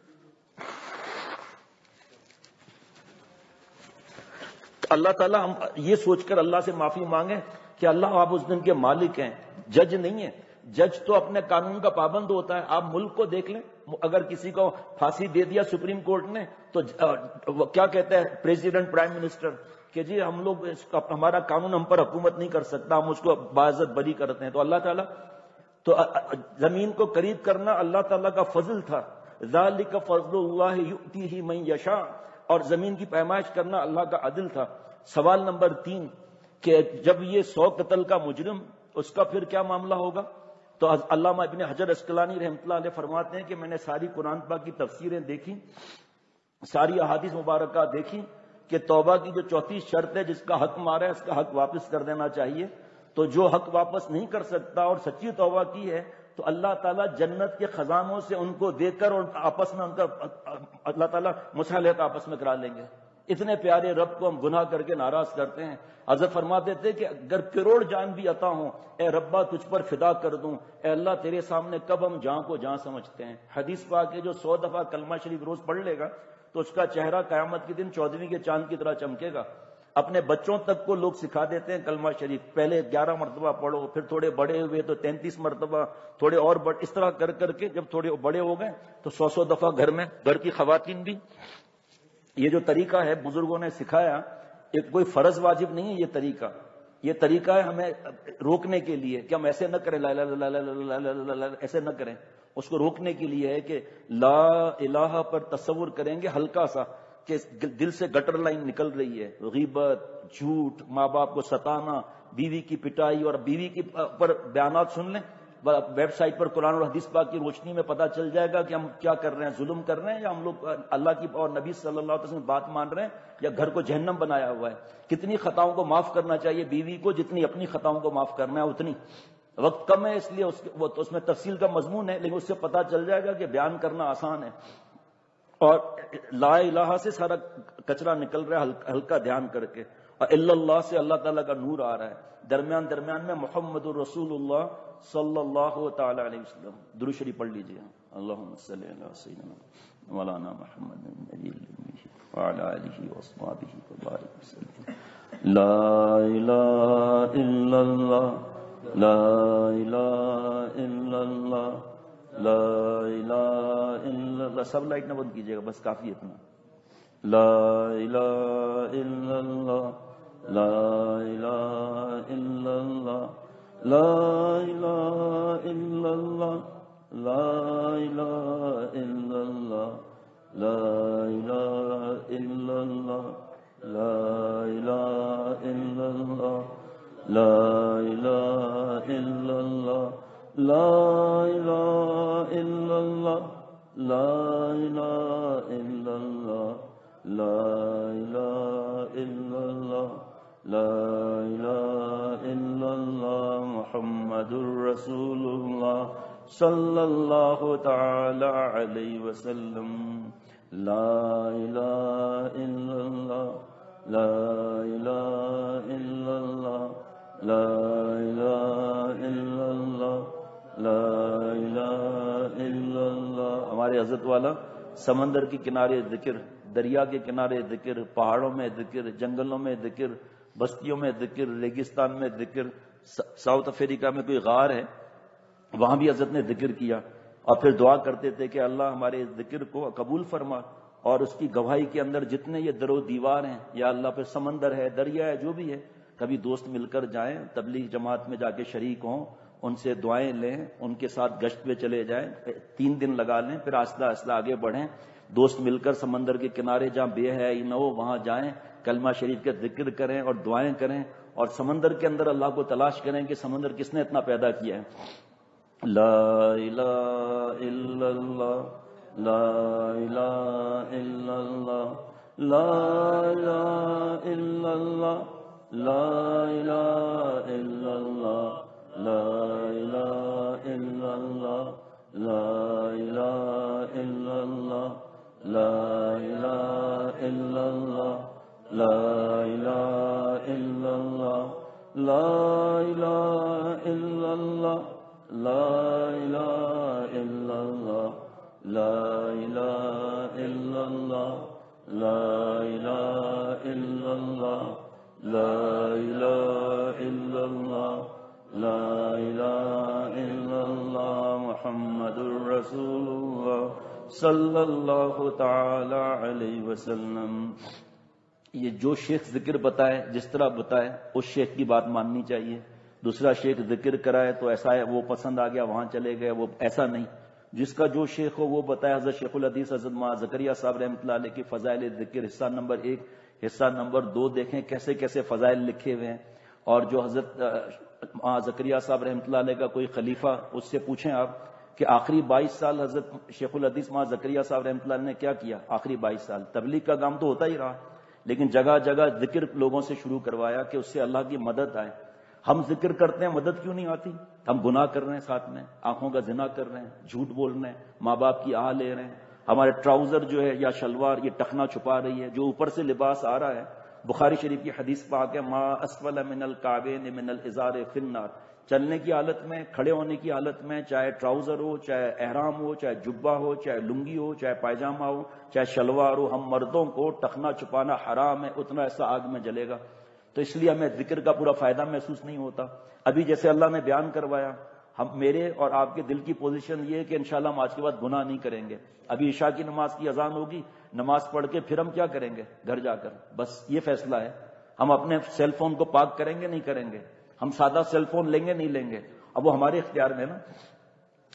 اللہ تعالیٰ ہم یہ سوچ کر اللہ سے معافی مانگیں کہ اللہ آپ اس دن کے مالک ہیں، جج نہیں ہے جج تو اپنے قانون کا پابند ہوتا ہے۔ آپ ملک کو دیکھ لیں۔ اگر کسی کو پھانسی دے دیا سپریم کورٹ نے تو کیا کہتا ہے پریزیڈنٹ پرائم منسٹر کہ جی ہم لوگ ہمارا قانون ہم پر حکومت نہیں کر سکتا، ہم اس کو باعزت بری کرتے ہیں۔ تو اللہ تعالیٰ، تو زمین کو قریب کرنا اللہ تعالیٰ کا فضل تھا۔ ذالک فضل اللہ ہی میں یشا اور زمین کی پیمائش کرنا اللہ کا عدل تھا۔ سوال نمبر تین کہ جب یہ سو قتل کا مجرم، اس کا پھر کیا معاملہ ہوگا؟ تو علامہ ابن حجر اسکلانی رحمۃ اللہ علیہ فرماتے ہیں کہ میں نے ساری قرآن پاک کی تفسیریں دیکھی ساری احادیث مبارکہ دیکھی کہ توبہ کی جو چوتھی شرط ہے، جس کا حق مارا ہے، اس کا حق واپس کر دینا چاہیے۔ تو جو حق واپس نہیں کر سکتا اور سچی توبہ کی ہے تو اللہ تعالیٰ جنت کے خزانوں سے ان کو دے کر اور آپس میں ان کا اللہ تعالیٰ مصالحت آپس میں کرا لیں گے۔ اتنے پیارے رب کو ہم گناہ کر کے ناراض کرتے ہیں۔ حضرت فرما دیتے کہ اگر کروڑ جان بھی عطا ہوں، اے ربا تجھ پر فدا کر دوں، اے اللہ تیرے سامنے کب ہم جہاں کو جہاں سمجھتے ہیں۔ حدیث پا کے جو سو دفعہ کلمہ شریف روز پڑھ لے گا، تو اس کا چہرہ قیامت کے دن چودہویں کے چاند کی طرح چمکے گا۔ اپنے بچوں تک کو لوگ سکھا دیتے ہیں کلمہ شریف۔ پہلے گیارہ مرتبہ پڑھو، پھر تھوڑے بڑے ہوئے تو تینتیس مرتبہ، تھوڑے اور بڑ... اس طرح کر کر کے جب تھوڑے بڑے ہو گئے تو سو سو دفعہ گھر میں، گھر کی خواتین بھی۔ یہ جو طریقہ ہے بزرگوں نے سکھایا ایک کوئی فرض واجب نہیں ہے یہ طریقہ۔ یہ طریقہ ہے ہمیں روکنے کے لیے کہ ہم ایسے نہ کریں، لا لا لا لا ایسے نہ کریں۔ اس کو روکنے کے لیے ہے کہ لا الہ پر تصور کریں گے ہلکا سا۔ کہ دل سے گٹر لائن نکل رہی ہے، غیبت، جھوٹ، ماں باپ کو ستانا، بیوی کی پٹائی اور بیوی کی پر بیانات سن لیں ویب سائٹ پر قرآن اور حدیث پاک کی روشنی میں پتا چل جائے گا کہ ہم کیا کر رہے ہیں، ظلم کر رہے ہیں یا ہم لوگ اللہ کی اور نبی صلی اللہ علیہ وسلم بات مان رہے ہیں یا گھر کو جہنم بنایا ہوا ہے۔ کتنی خطاؤں کو معاف کرنا چاہیے بیوی کو، جتنی اپنی خطاؤں کو معاف کرنا ہے اتنی۔ وقت کم ہے اس لیے اس وہ تو اس میں تفصیل کا مضمون ہے، لیکن اس سے پتا چل جائے گا کہ بیان کرنا آسان ہے۔ اور لا الہ سے سارا کچرا نکل رہا ہے ہلکا دھیان کر کے۔ اور اللہ سے اللہ تعالیٰ کا نور آ رہا ہے۔ درمیان درمیان میں محمد الرسول اللہ صلی اللہ تعالی علیہ وسلم۔ درو شریف پڑھ لیجیے اللہ صلی اللہ سیدنا مولانا محمد نبی وعلى آله وصحبه وبارك وسلم۔ لا إله إلا الله لا إله إلا الله لا الہ الا اللہ، سب لائٹ نہ بند کیجیے گا، بس کافی اتنا۔ لا الہ الا اللہ، لا الہ الا اللہ، لا الہ الا اللہ، لا الہ الا اللہ، لا الہ الا اللہ، لا الہ الا اللہ، لا الہ الا اللہ لا إله إلا الله. لا إله إلا الله. لا إله إلا الله. لا إله إلا الله. محمد رسول الله صلى الله تعالى عليه وسلم. لا إله إلا الله. لا إله إلا الله. لا إله إلا الله. لا إله إلا الله ہمارے حضرت والا سمندر کے کنارے ذکر، دریا کے کنارے ذکر، پہاڑوں میں ذکر، جنگلوں میں ذکر، بستیوں میں ذکر، ریگستان میں ذکر ساؤتھ افریقہ میں کوئی غار ہے، وہاں بھی حضرت نے ذکر کیا۔ اور پھر دعا کرتے تھے کہ اللہ ہمارے ذکر کو قبول فرما اور اس کی گواہی کے اندر جتنے یہ درو دیوار ہیں، یا اللہ پہ سمندر ہے، دریا ہے، جو بھی ہے، کبھی دوست مل کر جائیں، تبلیغ جماعت میں جا کے شریک ہوں۔ ان سے دعائیں لیں، ان کے ساتھ گشت پہ چلے جائیں، تین دن لگا لیں، پھر آہستہ آہستہ آگے بڑھیں، دوست مل کر سمندر کے کنارے جہاں بے ہے نہ ہو وہاں جائیں، کلمہ شریف کا ذکر کریں اور دعائیں کریں اور سمندر کے اندر اللہ کو تلاش کریں کہ سمندر کس نے اتنا پیدا کیا ہے۔ لا الہ الا اللہ، لا الہ الا اللہ، لا الہ الا اللہ، لا الہ الا اللہ۔ لا الہ الا اللہ لا الہ الا اللہ لا الہ الا اللہ لا إله إلا الله. لا إله إلا الله. لا إله إلا الله. لا إله إلا الله. لا إله إلا الله. لا إله رسول الله صلى الله تعالى عليه وسلم۔ یہ جو شیخ ذکر بتائے، جس طرح بتائے، اس شیخ کی بات ماننی چاہیے۔ دوسرا شیخ ذکر کرائے تو ایسا ہے، وہ پسند آ گیا، وہاں چلے گئے، وہ ایسا نہیں۔ جس کا جو شیخ ہو، وہ بتایا حضرت شیخ الحدیث، حضرت ماں زکریہ صاحب رحمۃ اللہ علیہ کی فضائل ذکر، حصہ نمبر ایک، حصہ نمبر دو دیکھیں کیسے کیسے فضائل لکھے ہوئے ہیں۔ اور جو حضرت ماں زکریہ صاحب رحمۃ اللہ علیہ کا کوئی خلیفہ، اس سے پوچھیں آپ کہ آخری بائیس سال حضرت شیخ الحدیث ماں زکریہ صاحب رحمۃ اللہ نے کیا کیا؟ آخری بائیس سال۔ تبلیغ کا کام تو ہوتا ہی رہا، لیکن جگہ جگہ ذکر لوگوں سے شروع کروایا کہ اس سے اللہ کی مدد آئے۔ ہم ذکر کرتے ہیں، مدد کیوں نہیں آتی؟ ہم گناہ کر رہے ہیں ساتھ میں، آنکھوں کا زنا کر رہے ہیں، جھوٹ بول رہے ہیں، ماں باپ کی آہ لے رہے ہیں۔ ہمارے ٹراؤزر جو ہے یا شلوار، یہ ٹکنا چھپا رہی ہے، جو اوپر سے لباس آ رہا ہے۔ بخاری شریف کی حدیث پاک ہے، ما اسفل من القابین من الازار فنار چلنے کی حالت میں، کھڑے ہونے کی حالت میں، چاہے ٹراؤزر ہو، چاہے احرام ہو، چاہے جبا ہو، چاہے لنگی ہو، چاہے پائجامہ ہو، چاہے شلوار ہو، ہم مردوں کو ٹکنا چھپانا حرام ہے، اتنا ایسا آگ میں جلے گا۔ تو اس لیے ہمیں ذکر کا پورا فائدہ محسوس نہیں ہوتا۔ ابھی جیسے اللہ نے بیان کروایا، ہم میرے اور آپ کے دل کی پوزیشن یہ ہے کہ انشاءاللہ ہم آج کے بعد گناہ نہیں کریں گے۔ ابھی عشاء کی نماز کی اذان ہوگی، نماز پڑھ کے پھر ہم کیا کریں گے؟ گھر جا کر۔ بس یہ فیصلہ ہے۔ ہم اپنے سیل فون کو پاک کریں گے، نہیں کریں گے؟ ہم سادہ سیل فون لیں گے، نہیں لیں گے۔ اب وہ ہمارے اختیار میں نا۔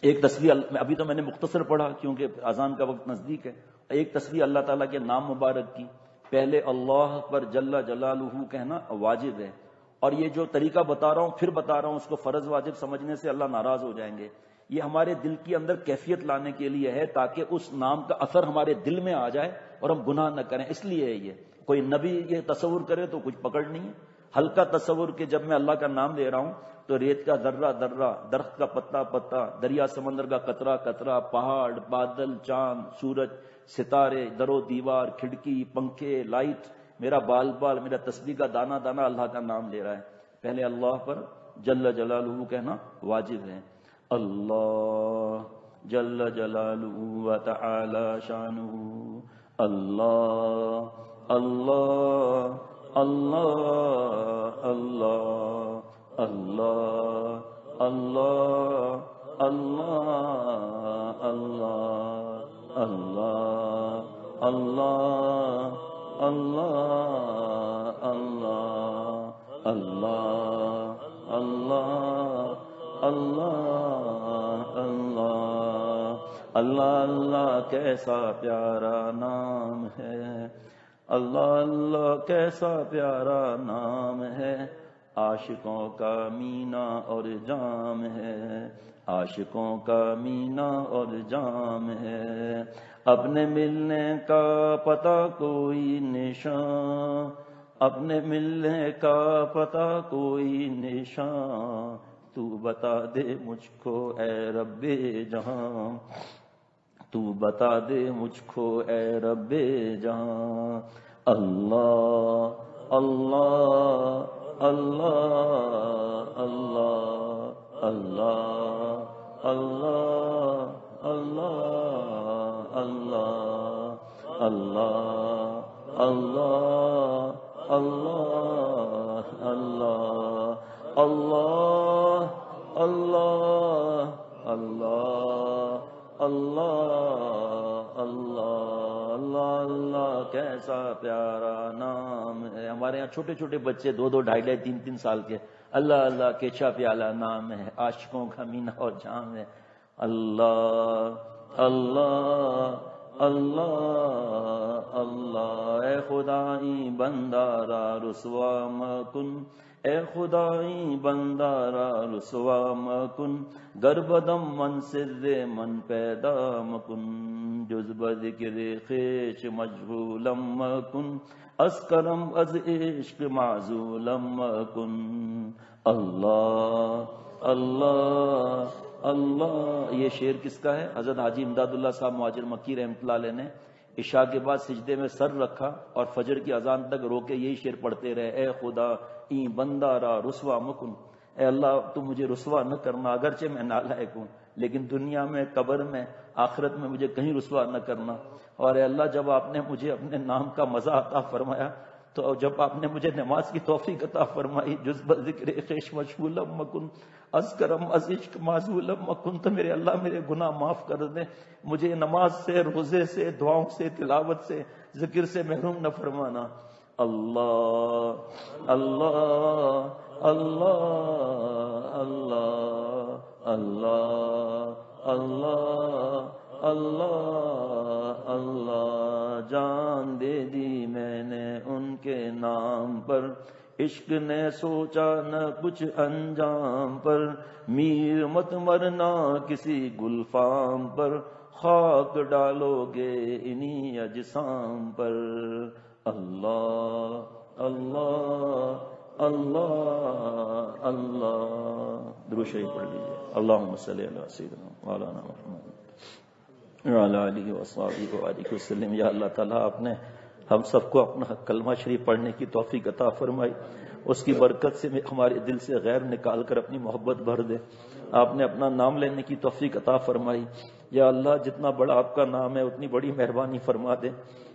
ایک تصویر ابھی تو میں نے مختصر پڑھا، کیونکہ اذان کا وقت نزدیک ہے۔ ایک تصویر اللہ تعالیٰ کے نام مبارک کی۔ پہلے اللہ پر جل جلالہ کہنا واجب ہے۔ اور یہ جو طریقہ بتا رہا ہوں، پھر بتا رہا ہوں، اس کو فرض واجب سمجھنے سے اللہ ناراض ہو جائیں گے۔ یہ ہمارے دل کی اندر کیفیت لانے کے لیے ہے تاکہ اس نام کا اثر ہمارے دل میں آ جائے اور ہم گناہ نہ کریں۔ اس لیے ہے یہ۔ کوئی نبی یہ تصور کرے تو کچھ پکڑ نہیں ہے۔ ہلکا تصور کہ جب میں اللہ کا نام لے رہا ہوں تو ریت کا درہ درہ درخت کا پتا پتا، دریا سمندر کا قطرہ قطرہ، پہاڑ، بادل، چاند، سورج، ستارے، درو دیوار، کھڑکی، پنکھے، لائٹ، میرا بال بال، میرا تسبیح کا دانا دانا اللہ کا نام لے رہا ہے۔ پہلے اللہ پر جل جلالہ کہنا واجب ہے۔ اللہ جل جلالہ تعالی شانہ۔ اللہ اللہ اللہ اللہ اللہ اللہ اللہ اللہ اللہ اللہ اللہ اللہ اللہ اللہ اللہ اللہ اللہ اللہ کیسا پیارا نام ہے اللہ اللہ کیسا پیارا نام ہے؟ عاشقوں کا مینا اور جام ہے۔ عاشقوں کا مینا اور جام ہے۔ اپنے ملنے کا پتہ کوئی نشان۔ اپنے ملنے کا پتہ کوئی نشان۔ تو بتا دے مجھ کو اے رب جہاں۔ تو بتا دے مجھ کو اے رب جہاں اللہ اللہ اللہ اللہ اللہ اللہ اللہ اللہ اللہ اللہ اللہ اللہ اللہ اللہ اللہ اللہ اللہ اللہ اللہ، کیسا پیارا نام ہے۔ ہمارے یہاں چھوٹے چھوٹے بچے دو دو ڈھائی ڈھائی تین تین سال کے۔ اللہ اللہ کیچا پیالہ نام ہے۔ عاشقوں کا مینا اور جام ہے۔ اللہ اللہ اللہ اللہ خدائی بندارا رسوا مکن۔ اے خدائی بندارا رسوا مکن۔ گربدم من سر من پیدا مکن۔ جزب ذکر خیش مجھولم مکن۔ از کرم از عشق معزولم مکن۔ اللہ اللہ اللہ۔ یہ شعر کس کا ہے؟ حضرت حاجی امداد اللہ صاحب معاجر مکی رحمت اللہ علیہ نے عشاء کے بعد سجدے میں سر رکھا اور فجر کی اذان تک رو کے یہی شعر پڑھتے رہے، اے خدا ای بندہ را رسوا مکن۔ اے اللہ تو مجھے رسوا نہ کرنا، اگرچہ میں نالائق ہوں، لیکن دنیا میں، قبر میں، آخرت میں مجھے کہیں رسوا نہ کرنا۔ اور اے اللہ، جب آپ نے مجھے اپنے نام کا مزہ عطا فرمایا تو جب آپ نے مجھے نماز کی توفیق عطا فرمائی جزب ذکر خیش مشغولم مکن از کرم از عشق معذولم مکن، تو میرے اللہ میرے گناہ معاف کر دیں مجھے نماز سے، روزے سے، دعاؤں سے، تلاوت سے، ذکر سے محروم نہ فرمانا۔ اللہ اللہ اللہ اللہ اللہ اللہ اللہ اللہ جان دے دی میں نے ان کے نام پر۔ عشق نے سوچا نہ کچھ انجام پر۔ میر مت مرنا کسی گلفام پر۔ خاک ڈالو گے انہی اجسام پر۔ اللہ اللہ اللہ اللہ دروشی پڑھ لیجیے اللہ صلی اللہ سیدنا مولانا محمد۔ علیہ وصحبہ وسلم۔ یا اللہ تعالیٰ، آپ نے ہم سب کو اپنا کلمہ شریف پڑھنے کی توفیق عطا فرمائی۔ اس کی برکت سے ہمارے دل سے غیر نکال کر اپنی محبت بھر دے۔ آپ نے اپنا نام لینے کی توفیق عطا فرمائی۔ یا اللہ، جتنا بڑا آپ کا نام ہے، اتنی بڑی مہربانی فرما دے۔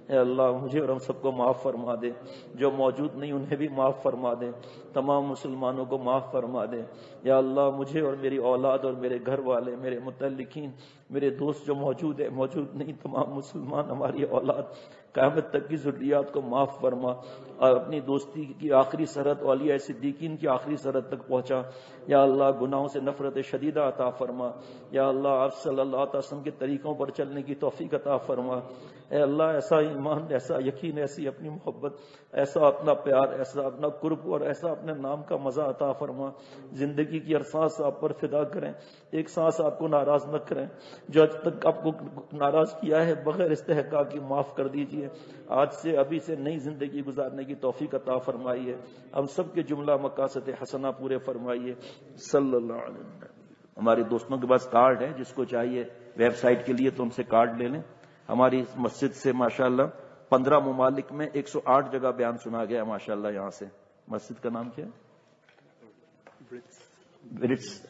اے اللہ، مجھے اور ہم سب کو معاف فرما دے۔ جو موجود نہیں، انہیں بھی معاف فرما دے۔ تمام مسلمانوں کو معاف فرما دے۔ یا اللہ، مجھے اور میری اولاد اور میرے گھر والے، میرے متعلقین، میرے دوست جو موجود ہے موجود نہیں، تمام مسلمان، ہماری اولاد، قیامت تک کی ضروریات کو معاف فرما۔ اور اپنی دوستی کی آخری سرحد، اولیاء صدیقین کی آخری سرحد تک پہنچا۔ یا اللہ، گناہوں سے نفرت شدیدہ عطا فرما۔ یا اللہ، آپ صلی اللہ علیہ وسلم کے طریقوں پر چلنے کی توفیق عطا فرما۔ اے اللہ، ایسا ایمان، ایسا یقین، ایسی اپنی محبت، ایسا اپنا پیار، ایسا اپنا قرب اور ایسا اپنے نام کا مزہ عطا فرما۔ زندگی کی ہر سانس آپ پر فدا کریں۔ ایک سانس آپ کو ناراض نہ کریں۔ جو آج تک آپ کو ناراض کیا ہے، بغیر استحقاق کی معاف کر دیجیے۔ آج سے، ابھی سے نئی زندگی گزارنے کی توفیق عطا فرمائیے۔ ہم سب کے جملہ مقاصد حسنہ پورے فرمائیے۔ صلی اللہ علیہ وسلم۔ ہمارے دوستوں کے پاس کارڈ ہے، جس کو چاہیے ویب سائٹ کے لیے تو ان سے کارڈ لے لیں۔ ہماری مسجد سے ماشاءاللہ پندرہ ممالک میں ایک سو آٹھ جگہ بیان سنا گیا ماشاء اللہ یہاں سے۔ مسجد کا نام کیا برٹس۔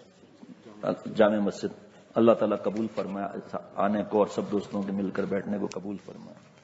جامع مسجد۔ اللہ تعالیٰ قبول فرمایا۔ آنے کو اور سب دوستوں کے مل کر بیٹھنے کو قبول فرمایا۔